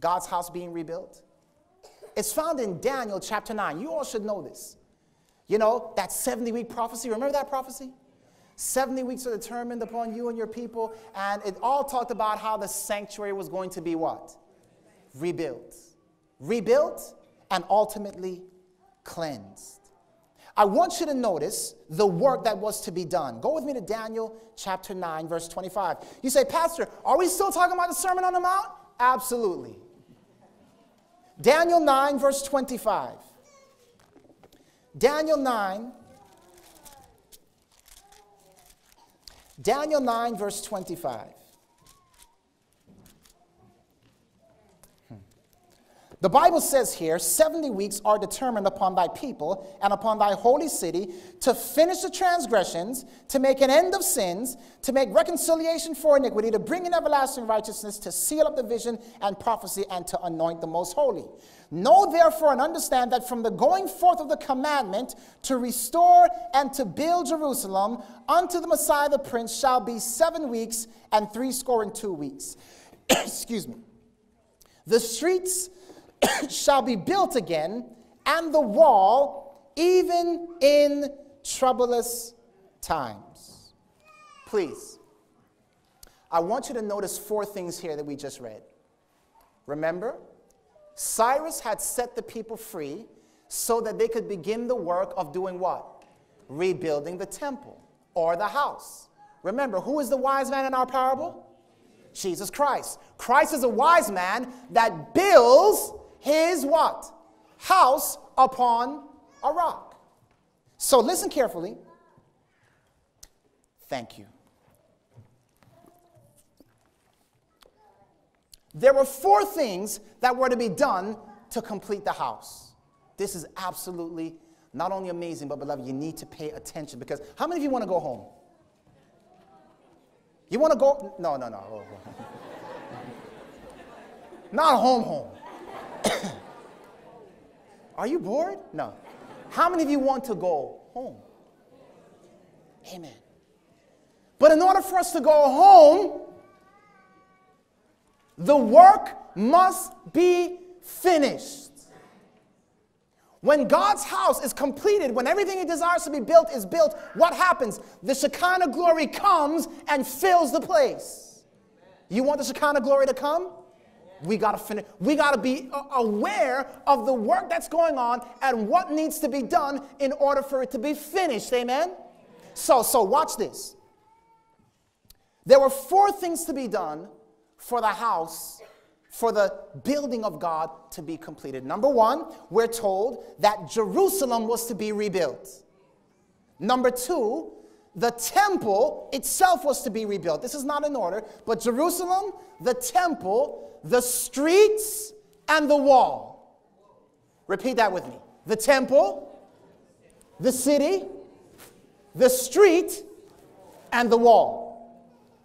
God's house being rebuilt? It's found in Daniel chapter 9. You all should know this. You know, that 70 week prophecy. Remember that prophecy? 70 weeks are determined upon you and your people. And it all talked about how the sanctuary was going to be what? Rebuilt. Rebuilt and ultimately cleansed. I want you to notice the work that was to be done. Go with me to Daniel chapter 9, verse 25. You say, Pastor, are we still talking about the Sermon on the Mount? Absolutely. Daniel 9, verse 25. Daniel 9, Daniel 9, verse 25. The Bible says here 70 weeks are determined upon thy people and upon thy holy city to finish the transgressions, to make an end of sins, to make reconciliation for iniquity, to bring in everlasting righteousness, to seal up the vision and prophecy, and to anoint the most holy. Know therefore and understand that from the going forth of the commandment to restore and to build Jerusalem unto the Messiah the Prince shall be seven weeks and threescore and two weeks. <coughs> Excuse me. The streets <coughs> shall be built again, and the wall, even in troublous times. Please, I want you to notice four things here that we just read. Remember, Cyrus had set the people free so that they could begin the work of doing what? Rebuilding the temple or the house. Remember, who is the wise man in our parable? Jesus Christ. Christ is a wise man that builds his what? House upon a rock. So listen carefully. Thank you. There were four things that were to be done to complete the house. This is absolutely not only amazing, but beloved, you need to pay attention because how many of you want to go home? You want to go? No, no, no. <laughs> not home, home. <coughs> Are you bored? No. How many of you want to go home? Amen. But in order for us to go home, the work must be finished. When God's house is completed, when everything He desires to be built is built, what happens? The Shekinah glory comes and fills the place. You want the Shekinah glory to come? We got to finish. We got to be uh, aware of the work that's going on and what needs to be done in order for it to be finished. Amen. So, so watch this. There were four things to be done for the house, for the building of God to be completed. Number one, we're told that Jerusalem was to be rebuilt. Number two, the temple itself was to be rebuilt. This is not in order, but Jerusalem, the temple, the streets and the wall. Repeat that with me. The temple, the city, the street, and the wall.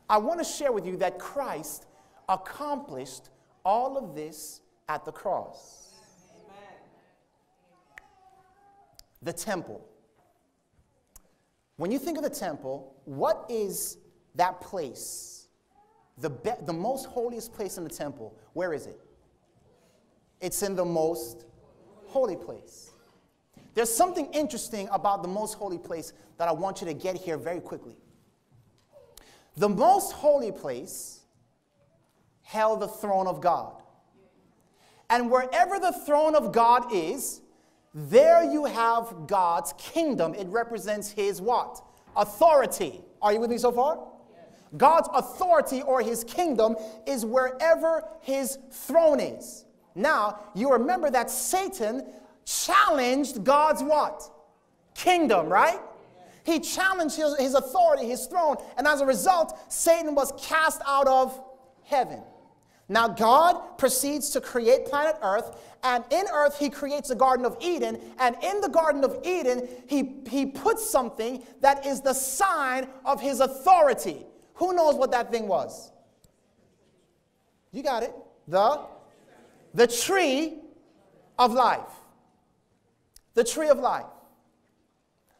I want to share with you that Christ accomplished all of this at the cross. The temple. When you think of the temple, what is that place? the, be- the most holiest place in the temple, where is it? It's in the most holy place. There's something interesting about the most holy place that I want you to get here very quickly. The most holy place held the throne of God. And wherever the throne of God is, there you have God's kingdom. It represents his what? Authority. Are you with me so far? God's authority or his kingdom is wherever his throne is. Now, you remember that Satan challenged God's what? Kingdom, right? He challenged his, his authority, his throne, and as a result, Satan was cast out of heaven. Now, God proceeds to create planet Earth, and in Earth, He creates the Garden of Eden. And in the Garden of Eden, He, he puts something that is the sign of His authority. Who knows what that thing was? You got it. The, the tree of life. The tree of life.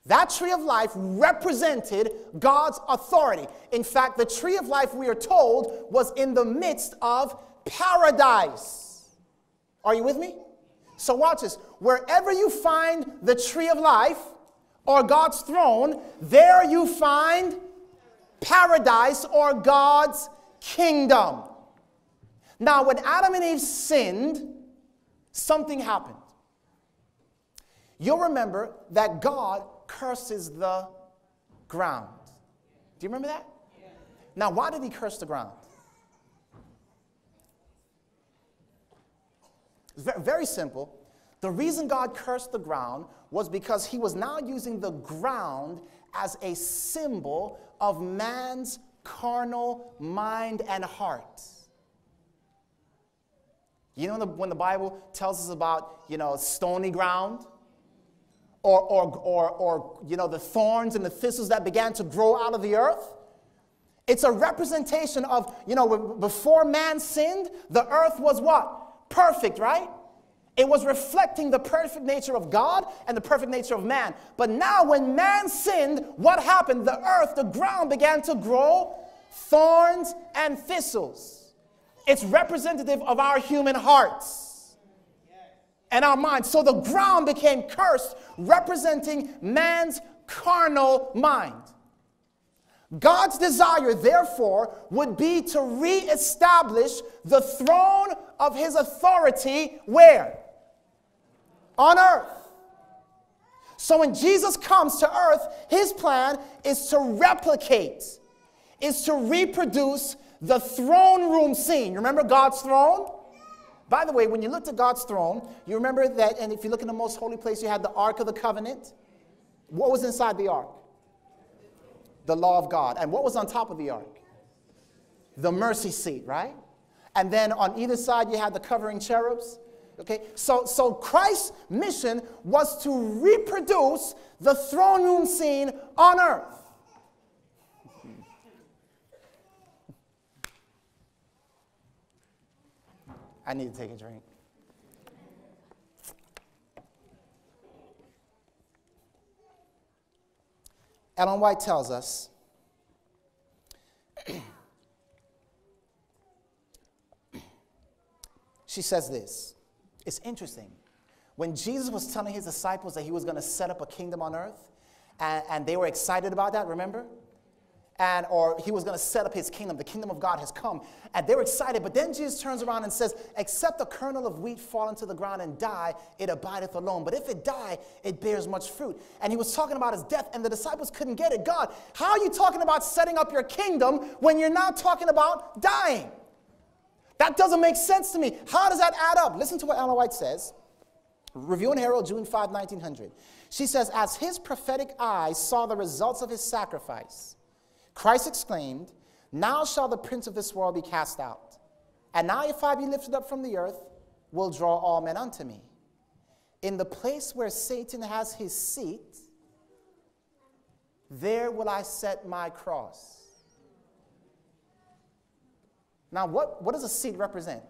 That tree of life represented God's authority. In fact, the tree of life, we are told, was in the midst of paradise. Are you with me? So watch this. Wherever you find the tree of life or God's throne, there you find paradise or God's kingdom. Now, when Adam and Eve sinned, something happened. You'll remember that God curses the ground. Do you remember that? Now, why did he curse the ground? Very simple. The reason God cursed the ground was because he was now using the ground as a symbol of man's carnal mind and heart. You know, when the Bible tells us about, you know, stony ground? Or, or, or, or, you know, the thorns and the thistles that began to grow out of the earth? It's a representation of, you know, before man sinned, the earth was what? Perfect, right? It was reflecting the perfect nature of God and the perfect nature of man. But now, when man sinned, what happened? The earth, the ground began to grow thorns and thistles. It's representative of our human hearts and our minds. So the ground became cursed, representing man's carnal mind. God's desire, therefore, would be to reestablish the throne of his authority where? On earth. So when Jesus comes to earth, his plan is to replicate, is to reproduce the throne room scene. Remember God's throne? By the way, when you looked at God's throne, you remember that, and if you look in the most holy place, you had the Ark of the Covenant. What was inside the Ark? the law of God. And what was on top of the ark? The mercy seat, right? And then on either side, you had the covering cherubs. Okay, so, so Christ's mission was to reproduce the throne room scene on earth. I need to take a drink. Ellen White tells us <clears throat> she says this. It's interesting. When Jesus was telling his disciples that he was going to set up a kingdom on earth, and, and they were excited about that, remember? And or he was going to set up his kingdom. The kingdom of god has come. And they were excited. But then jesus turns around and says except a kernel of wheat fall into the ground and die it abideth alone. But if it die it bears much fruit. And he was talking about his death and the disciples couldn't get it. God how are you talking about setting up your kingdom when you're not talking about dying? That doesn't make sense to me. How does that add up? Listen to what ellen white says. Review and herald june 5 1900 she says as his prophetic eyes saw the results of his sacrifice Christ exclaimed, Now shall the prince of this world be cast out. And now, if I be lifted up from the earth, will draw all men unto me. In the place where Satan has his seat, there will I set my cross. Now, what, what does a seat represent?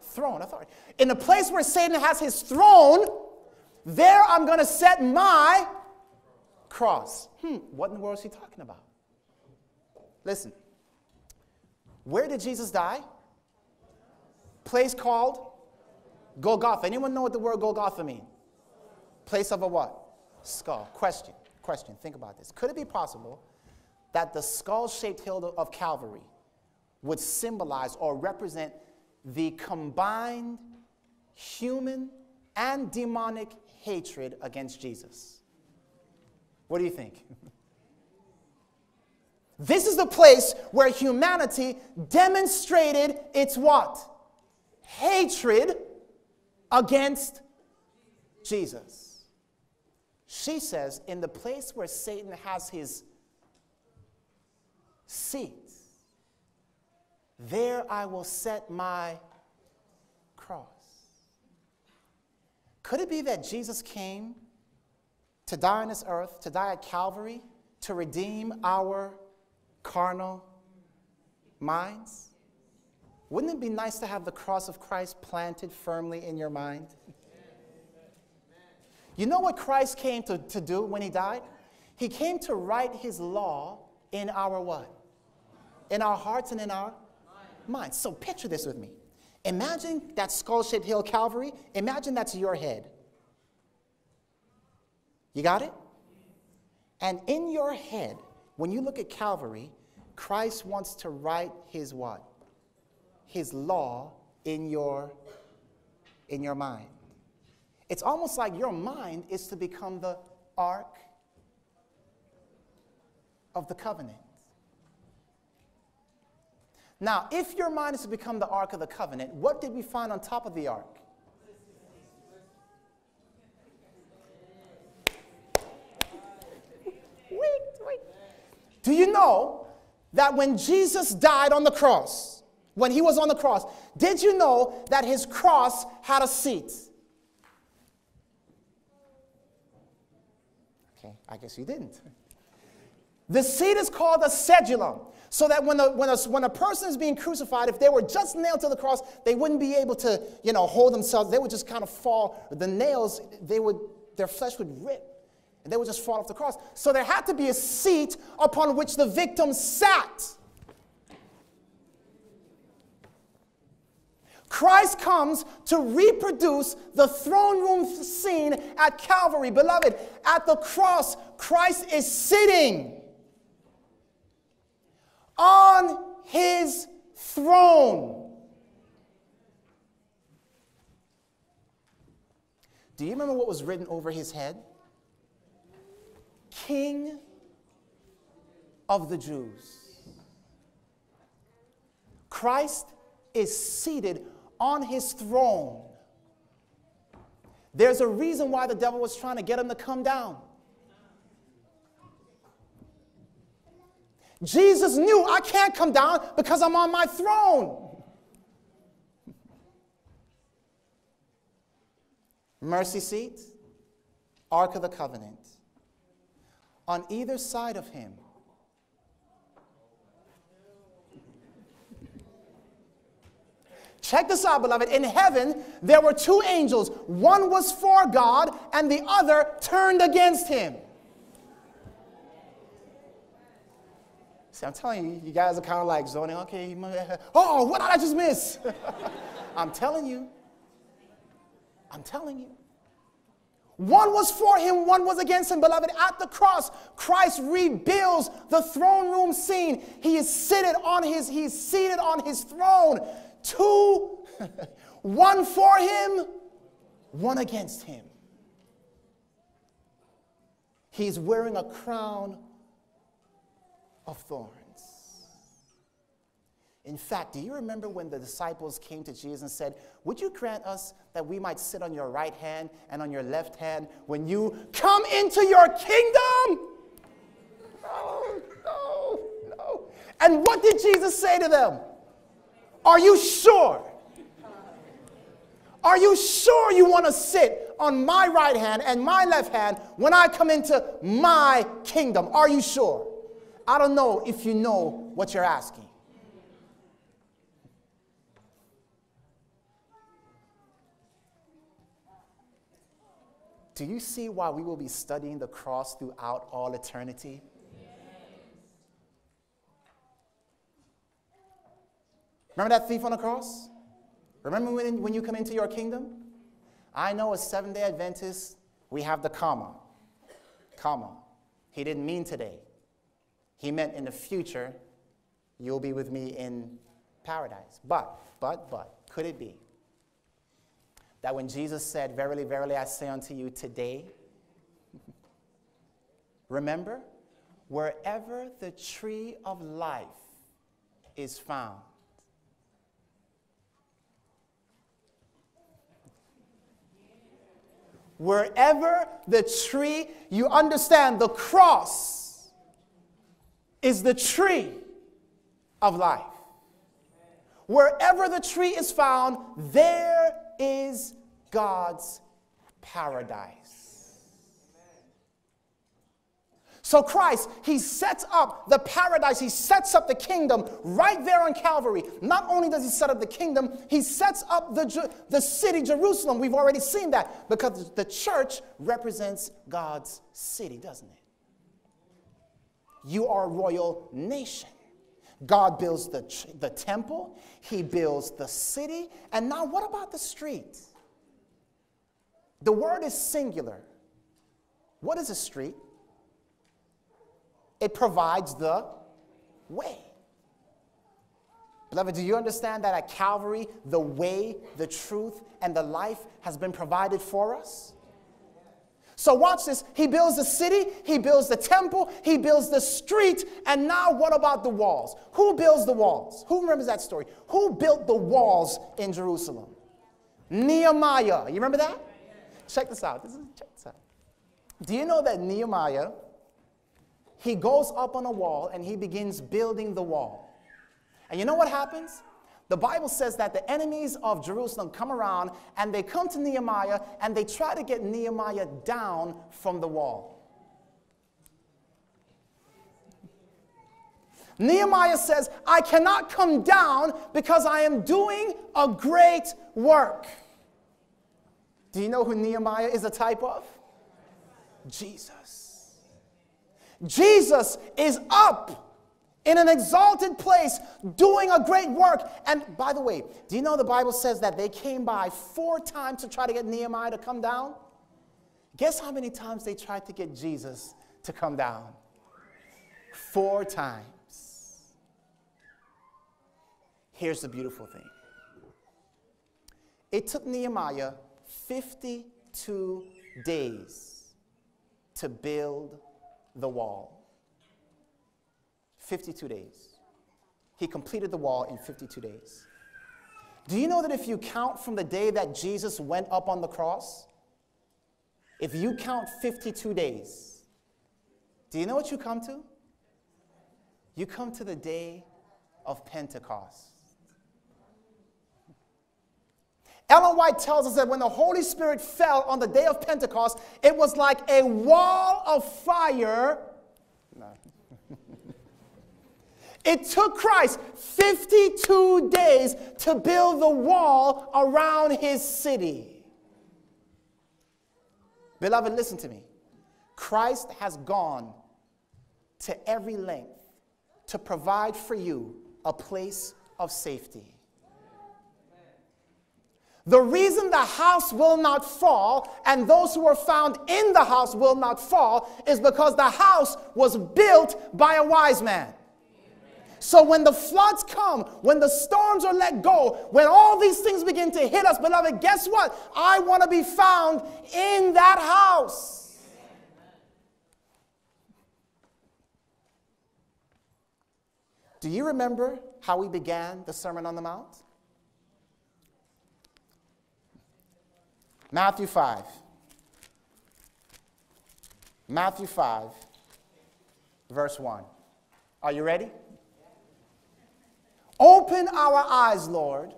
Throne, authority. In the place where Satan has his throne, there I'm going to set my cross. Hmm, what in the world is he talking about? Listen, where did Jesus die? Place called Golgotha. Anyone know what the word Golgotha means? Place of a what? Skull. Question. Question. Think about this. Could it be possible that the skull shaped hill of Calvary would symbolize or represent the combined human and demonic hatred against Jesus? What do you think? <laughs> This is the place where humanity demonstrated its what? Hatred against Jesus. She says, in the place where Satan has his seat, there I will set my cross. Could it be that Jesus came to die on this earth, to die at Calvary, to redeem our carnal minds? Wouldn't it be nice to have the cross of Christ planted firmly in your mind? You know what Christ came to, to do when he died? He came to write his law in our what? In our hearts and in our minds. So picture this with me. Imagine that skull shaped hill, Calvary. Imagine that's your head. You got it? And in your head, when you look at Calvary, Christ wants to write his what? His law in your in your mind. It's almost like your mind is to become the ark of the covenant. Now, if your mind is to become the ark of the covenant, what did we find on top of the ark? Do you know that when Jesus died on the cross, when he was on the cross, did you know that his cross had a seat? Okay, I guess you didn't. The seat is called a cedulum. So that when a, when, a, when a person is being crucified, if they were just nailed to the cross, they wouldn't be able to, you know, hold themselves. They would just kind of fall. The nails, they would, their flesh would rip, they would just fall off the cross. So there had to be a seat upon which the victim sat. Christ comes to reproduce the throne room scene at Calvary. Beloved, at the cross, Christ is sitting on his throne. Do you remember what was written over his head? King of the Jews. Christ is seated on his throne. There's a reason why the devil was trying to get him to come down. Jesus knew I can't come down because I'm on my throne. Mercy seat, Ark of the Covenant. On either side of him, Check this out, beloved. In heaven, there were two angels. One was for God, and the other turned against him. See, I'm telling you, you guys are kind of like zoning, okay, <laughs> oh, what did I just miss? <laughs> I'm telling you. I'm telling you. One was for him, one was against him. Beloved, at the cross, Christ rebuilds the throne room scene. He is seated on his, he's seated on his throne. Two, <laughs> one for him, one against him. He's wearing a crown of thorns. In fact, do you remember when the disciples came to Jesus and said, Would you grant us that we might sit on your right hand and on your left hand when you come into your kingdom? No, no, no. And what did Jesus say to them? Are you sure? Are you sure you want to sit on my right hand and my left hand when I come into my kingdom? Are you sure? I don't know if you know what you're asking. Do you see why we will be studying the cross throughout all eternity? Remember that thief on the cross? Remember when, when you come into your kingdom? I know as Seventh day Adventists, we have the comma. Comma. He didn't mean today. He meant in the future, you'll be with me in paradise. But, but, but, could it be that when Jesus said, Verily, verily, I say unto you today, <laughs> remember, wherever the tree of life is found, wherever the tree, you understand the cross is the tree of life. Wherever the tree is found, there is God's paradise. So Christ, he sets up the paradise, he sets up the kingdom right there on Calvary. Not only does he set up the kingdom, he sets up the, the city Jerusalem. We've already seen that because the church represents God's city, doesn't it? You are a royal nation. God builds the, the temple, He builds the city, and now what about the street? The word is singular. What is a street? It provides the way. Beloved, do you understand that at Calvary, the way, the truth, and the life has been provided for us? So, watch this. He builds the city, he builds the temple, he builds the street, and now what about the walls? Who builds the walls? Who remembers that story? Who built the walls in Jerusalem? Nehemiah. You remember that? Check this out. This is, check this out. Do you know that Nehemiah, he goes up on a wall and he begins building the wall? And you know what happens? The Bible says that the enemies of Jerusalem come around and they come to Nehemiah and they try to get Nehemiah down from the wall. Nehemiah says, I cannot come down because I am doing a great work. Do you know who Nehemiah is a type of? Jesus. Jesus is up in an exalted place, doing a great work. And by the way, do you know the Bible says that they came by four times to try to get Nehemiah to come down? Guess how many times they tried to get Jesus to come down? Four times. Here's the beautiful thing it took Nehemiah 52 days to build the wall. 52 days. He completed the wall in 52 days. Do you know that if you count from the day that Jesus went up on the cross, if you count 52 days, do you know what you come to? You come to the day of Pentecost. Ellen White tells us that when the Holy Spirit fell on the day of Pentecost, it was like a wall of fire. <laughs> It took Christ 52 days to build the wall around his city. Beloved, listen to me. Christ has gone to every length to provide for you a place of safety. The reason the house will not fall and those who are found in the house will not fall is because the house was built by a wise man. So when the floods come, when the storms are let go, when all these things begin to hit us, beloved, guess what? I want to be found in that house. Do you remember how we began the Sermon on the Mount? Matthew 5. Matthew 5, verse 1. Are you ready? Open our eyes, Lord,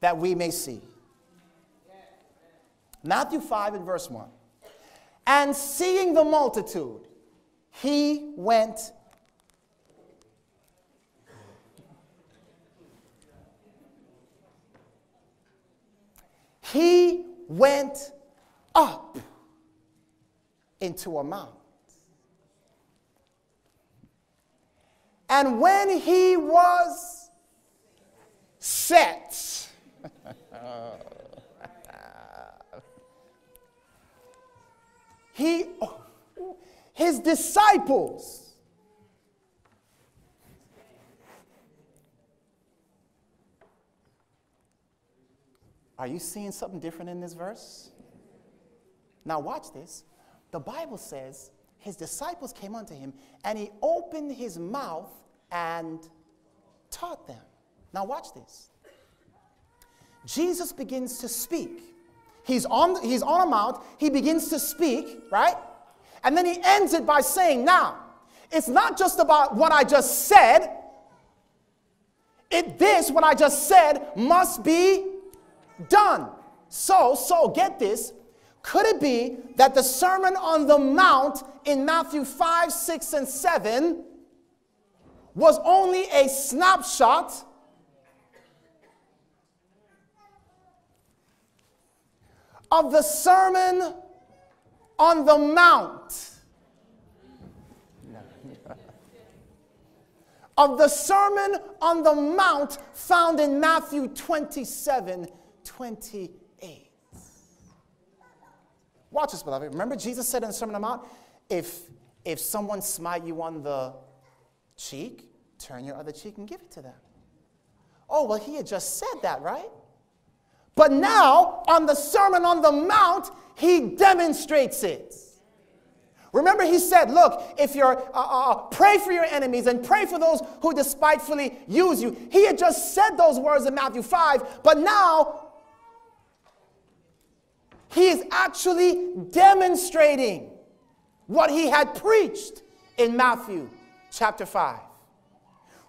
that we may see. Matthew 5 and verse 1. And seeing the multitude, he went. He went up into a mount. And when he was set, <laughs> he, his disciples, Are you seeing something different in this verse? Now, watch this. The Bible says his disciples came unto him, and he opened his mouth and taught them. Now, watch this. Jesus begins to speak. He's on, he's on a mount, he begins to speak, right? And then he ends it by saying, Now, it's not just about what I just said. It, this, what I just said, must be done. So, so, get this. Could it be that the Sermon on the Mount in Matthew 5, 6, and 7 was only a snapshot of the Sermon on the Mount? of the Sermon on the Mount found in Matthew 27 28. Watch this, beloved. Remember, Jesus said in the Sermon on the Mount, if, if someone smite you on the cheek, turn your other cheek and give it to them. Oh, well, he had just said that, right? But now, on the Sermon on the Mount, he demonstrates it. Remember, he said, Look, if you're, uh, uh, uh, pray for your enemies and pray for those who despitefully use you. He had just said those words in Matthew 5, but now he is actually demonstrating what he had preached in Matthew chapter 5.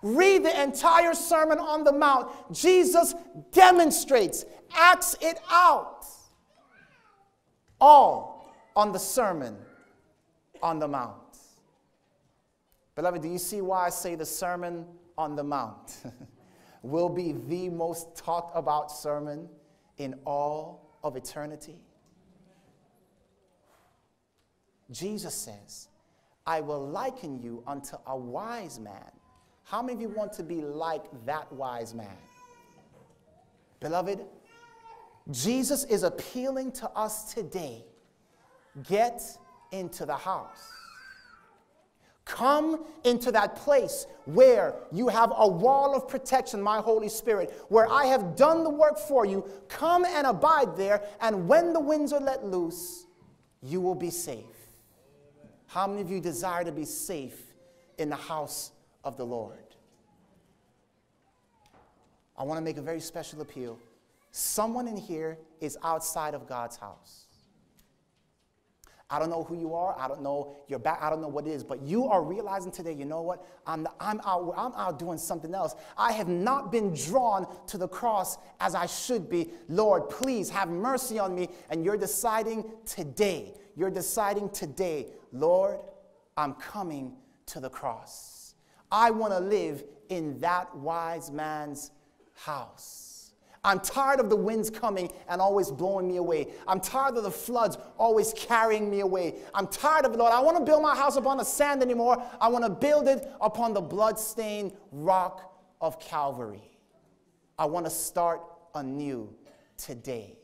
Read the entire Sermon on the Mount. Jesus demonstrates, acts it out, all on the Sermon on the Mount. Beloved, do you see why I say the Sermon on the Mount <laughs> will be the most talked about sermon in all of eternity? Jesus says, I will liken you unto a wise man. How many of you want to be like that wise man? Beloved, Jesus is appealing to us today. Get into the house. Come into that place where you have a wall of protection, my Holy Spirit, where I have done the work for you. Come and abide there, and when the winds are let loose, you will be safe. How many of you desire to be safe in the house of the Lord? I want to make a very special appeal. Someone in here is outside of God's house. I don't know who you are. I don't know your back. I don't know what it is. But you are realizing today, you know what? I'm, I'm, out, I'm out doing something else. I have not been drawn to the cross as I should be. Lord, please have mercy on me. And you're deciding today, you're deciding today, Lord, I'm coming to the cross. I want to live in that wise man's house. I'm tired of the winds coming and always blowing me away. I'm tired of the floods always carrying me away. I'm tired of it, Lord. I want to build my house upon the sand anymore. I want to build it upon the bloodstained rock of Calvary. I want to start anew today.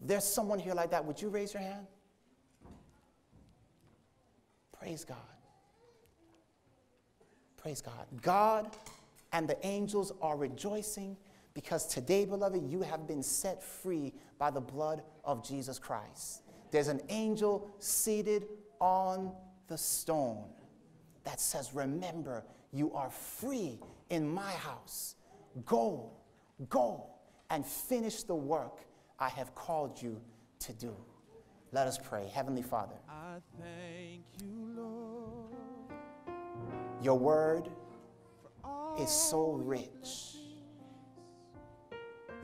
If there's someone here like that, would you raise your hand? Praise God. Praise God. God and the angels are rejoicing because today, beloved, you have been set free by the blood of Jesus Christ. There's an angel seated on the stone that says, Remember, you are free in my house. Go, go, and finish the work I have called you to do. Let us pray. Heavenly Father, I thank you, Lord. your word is so rich.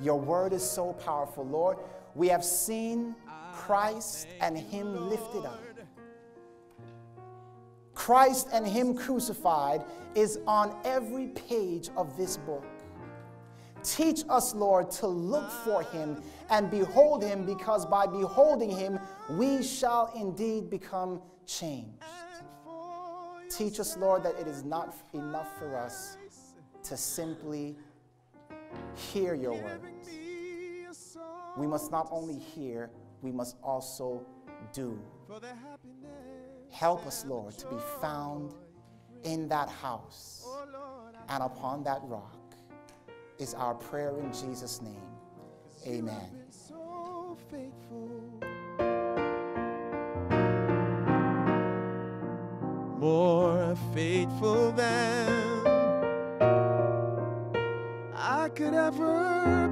Your word is so powerful, Lord. We have seen Christ and Him lifted up. Christ and Him crucified is on every page of this book. Teach us, Lord, to look for Him and behold Him, because by beholding Him, we shall indeed become changed. Teach us, Lord, that it is not enough for us to simply hear your words. We must not only hear, we must also do. Help us, Lord, to be found in that house and upon that rock is our prayer in Jesus' name. Amen. More faithful than I could ever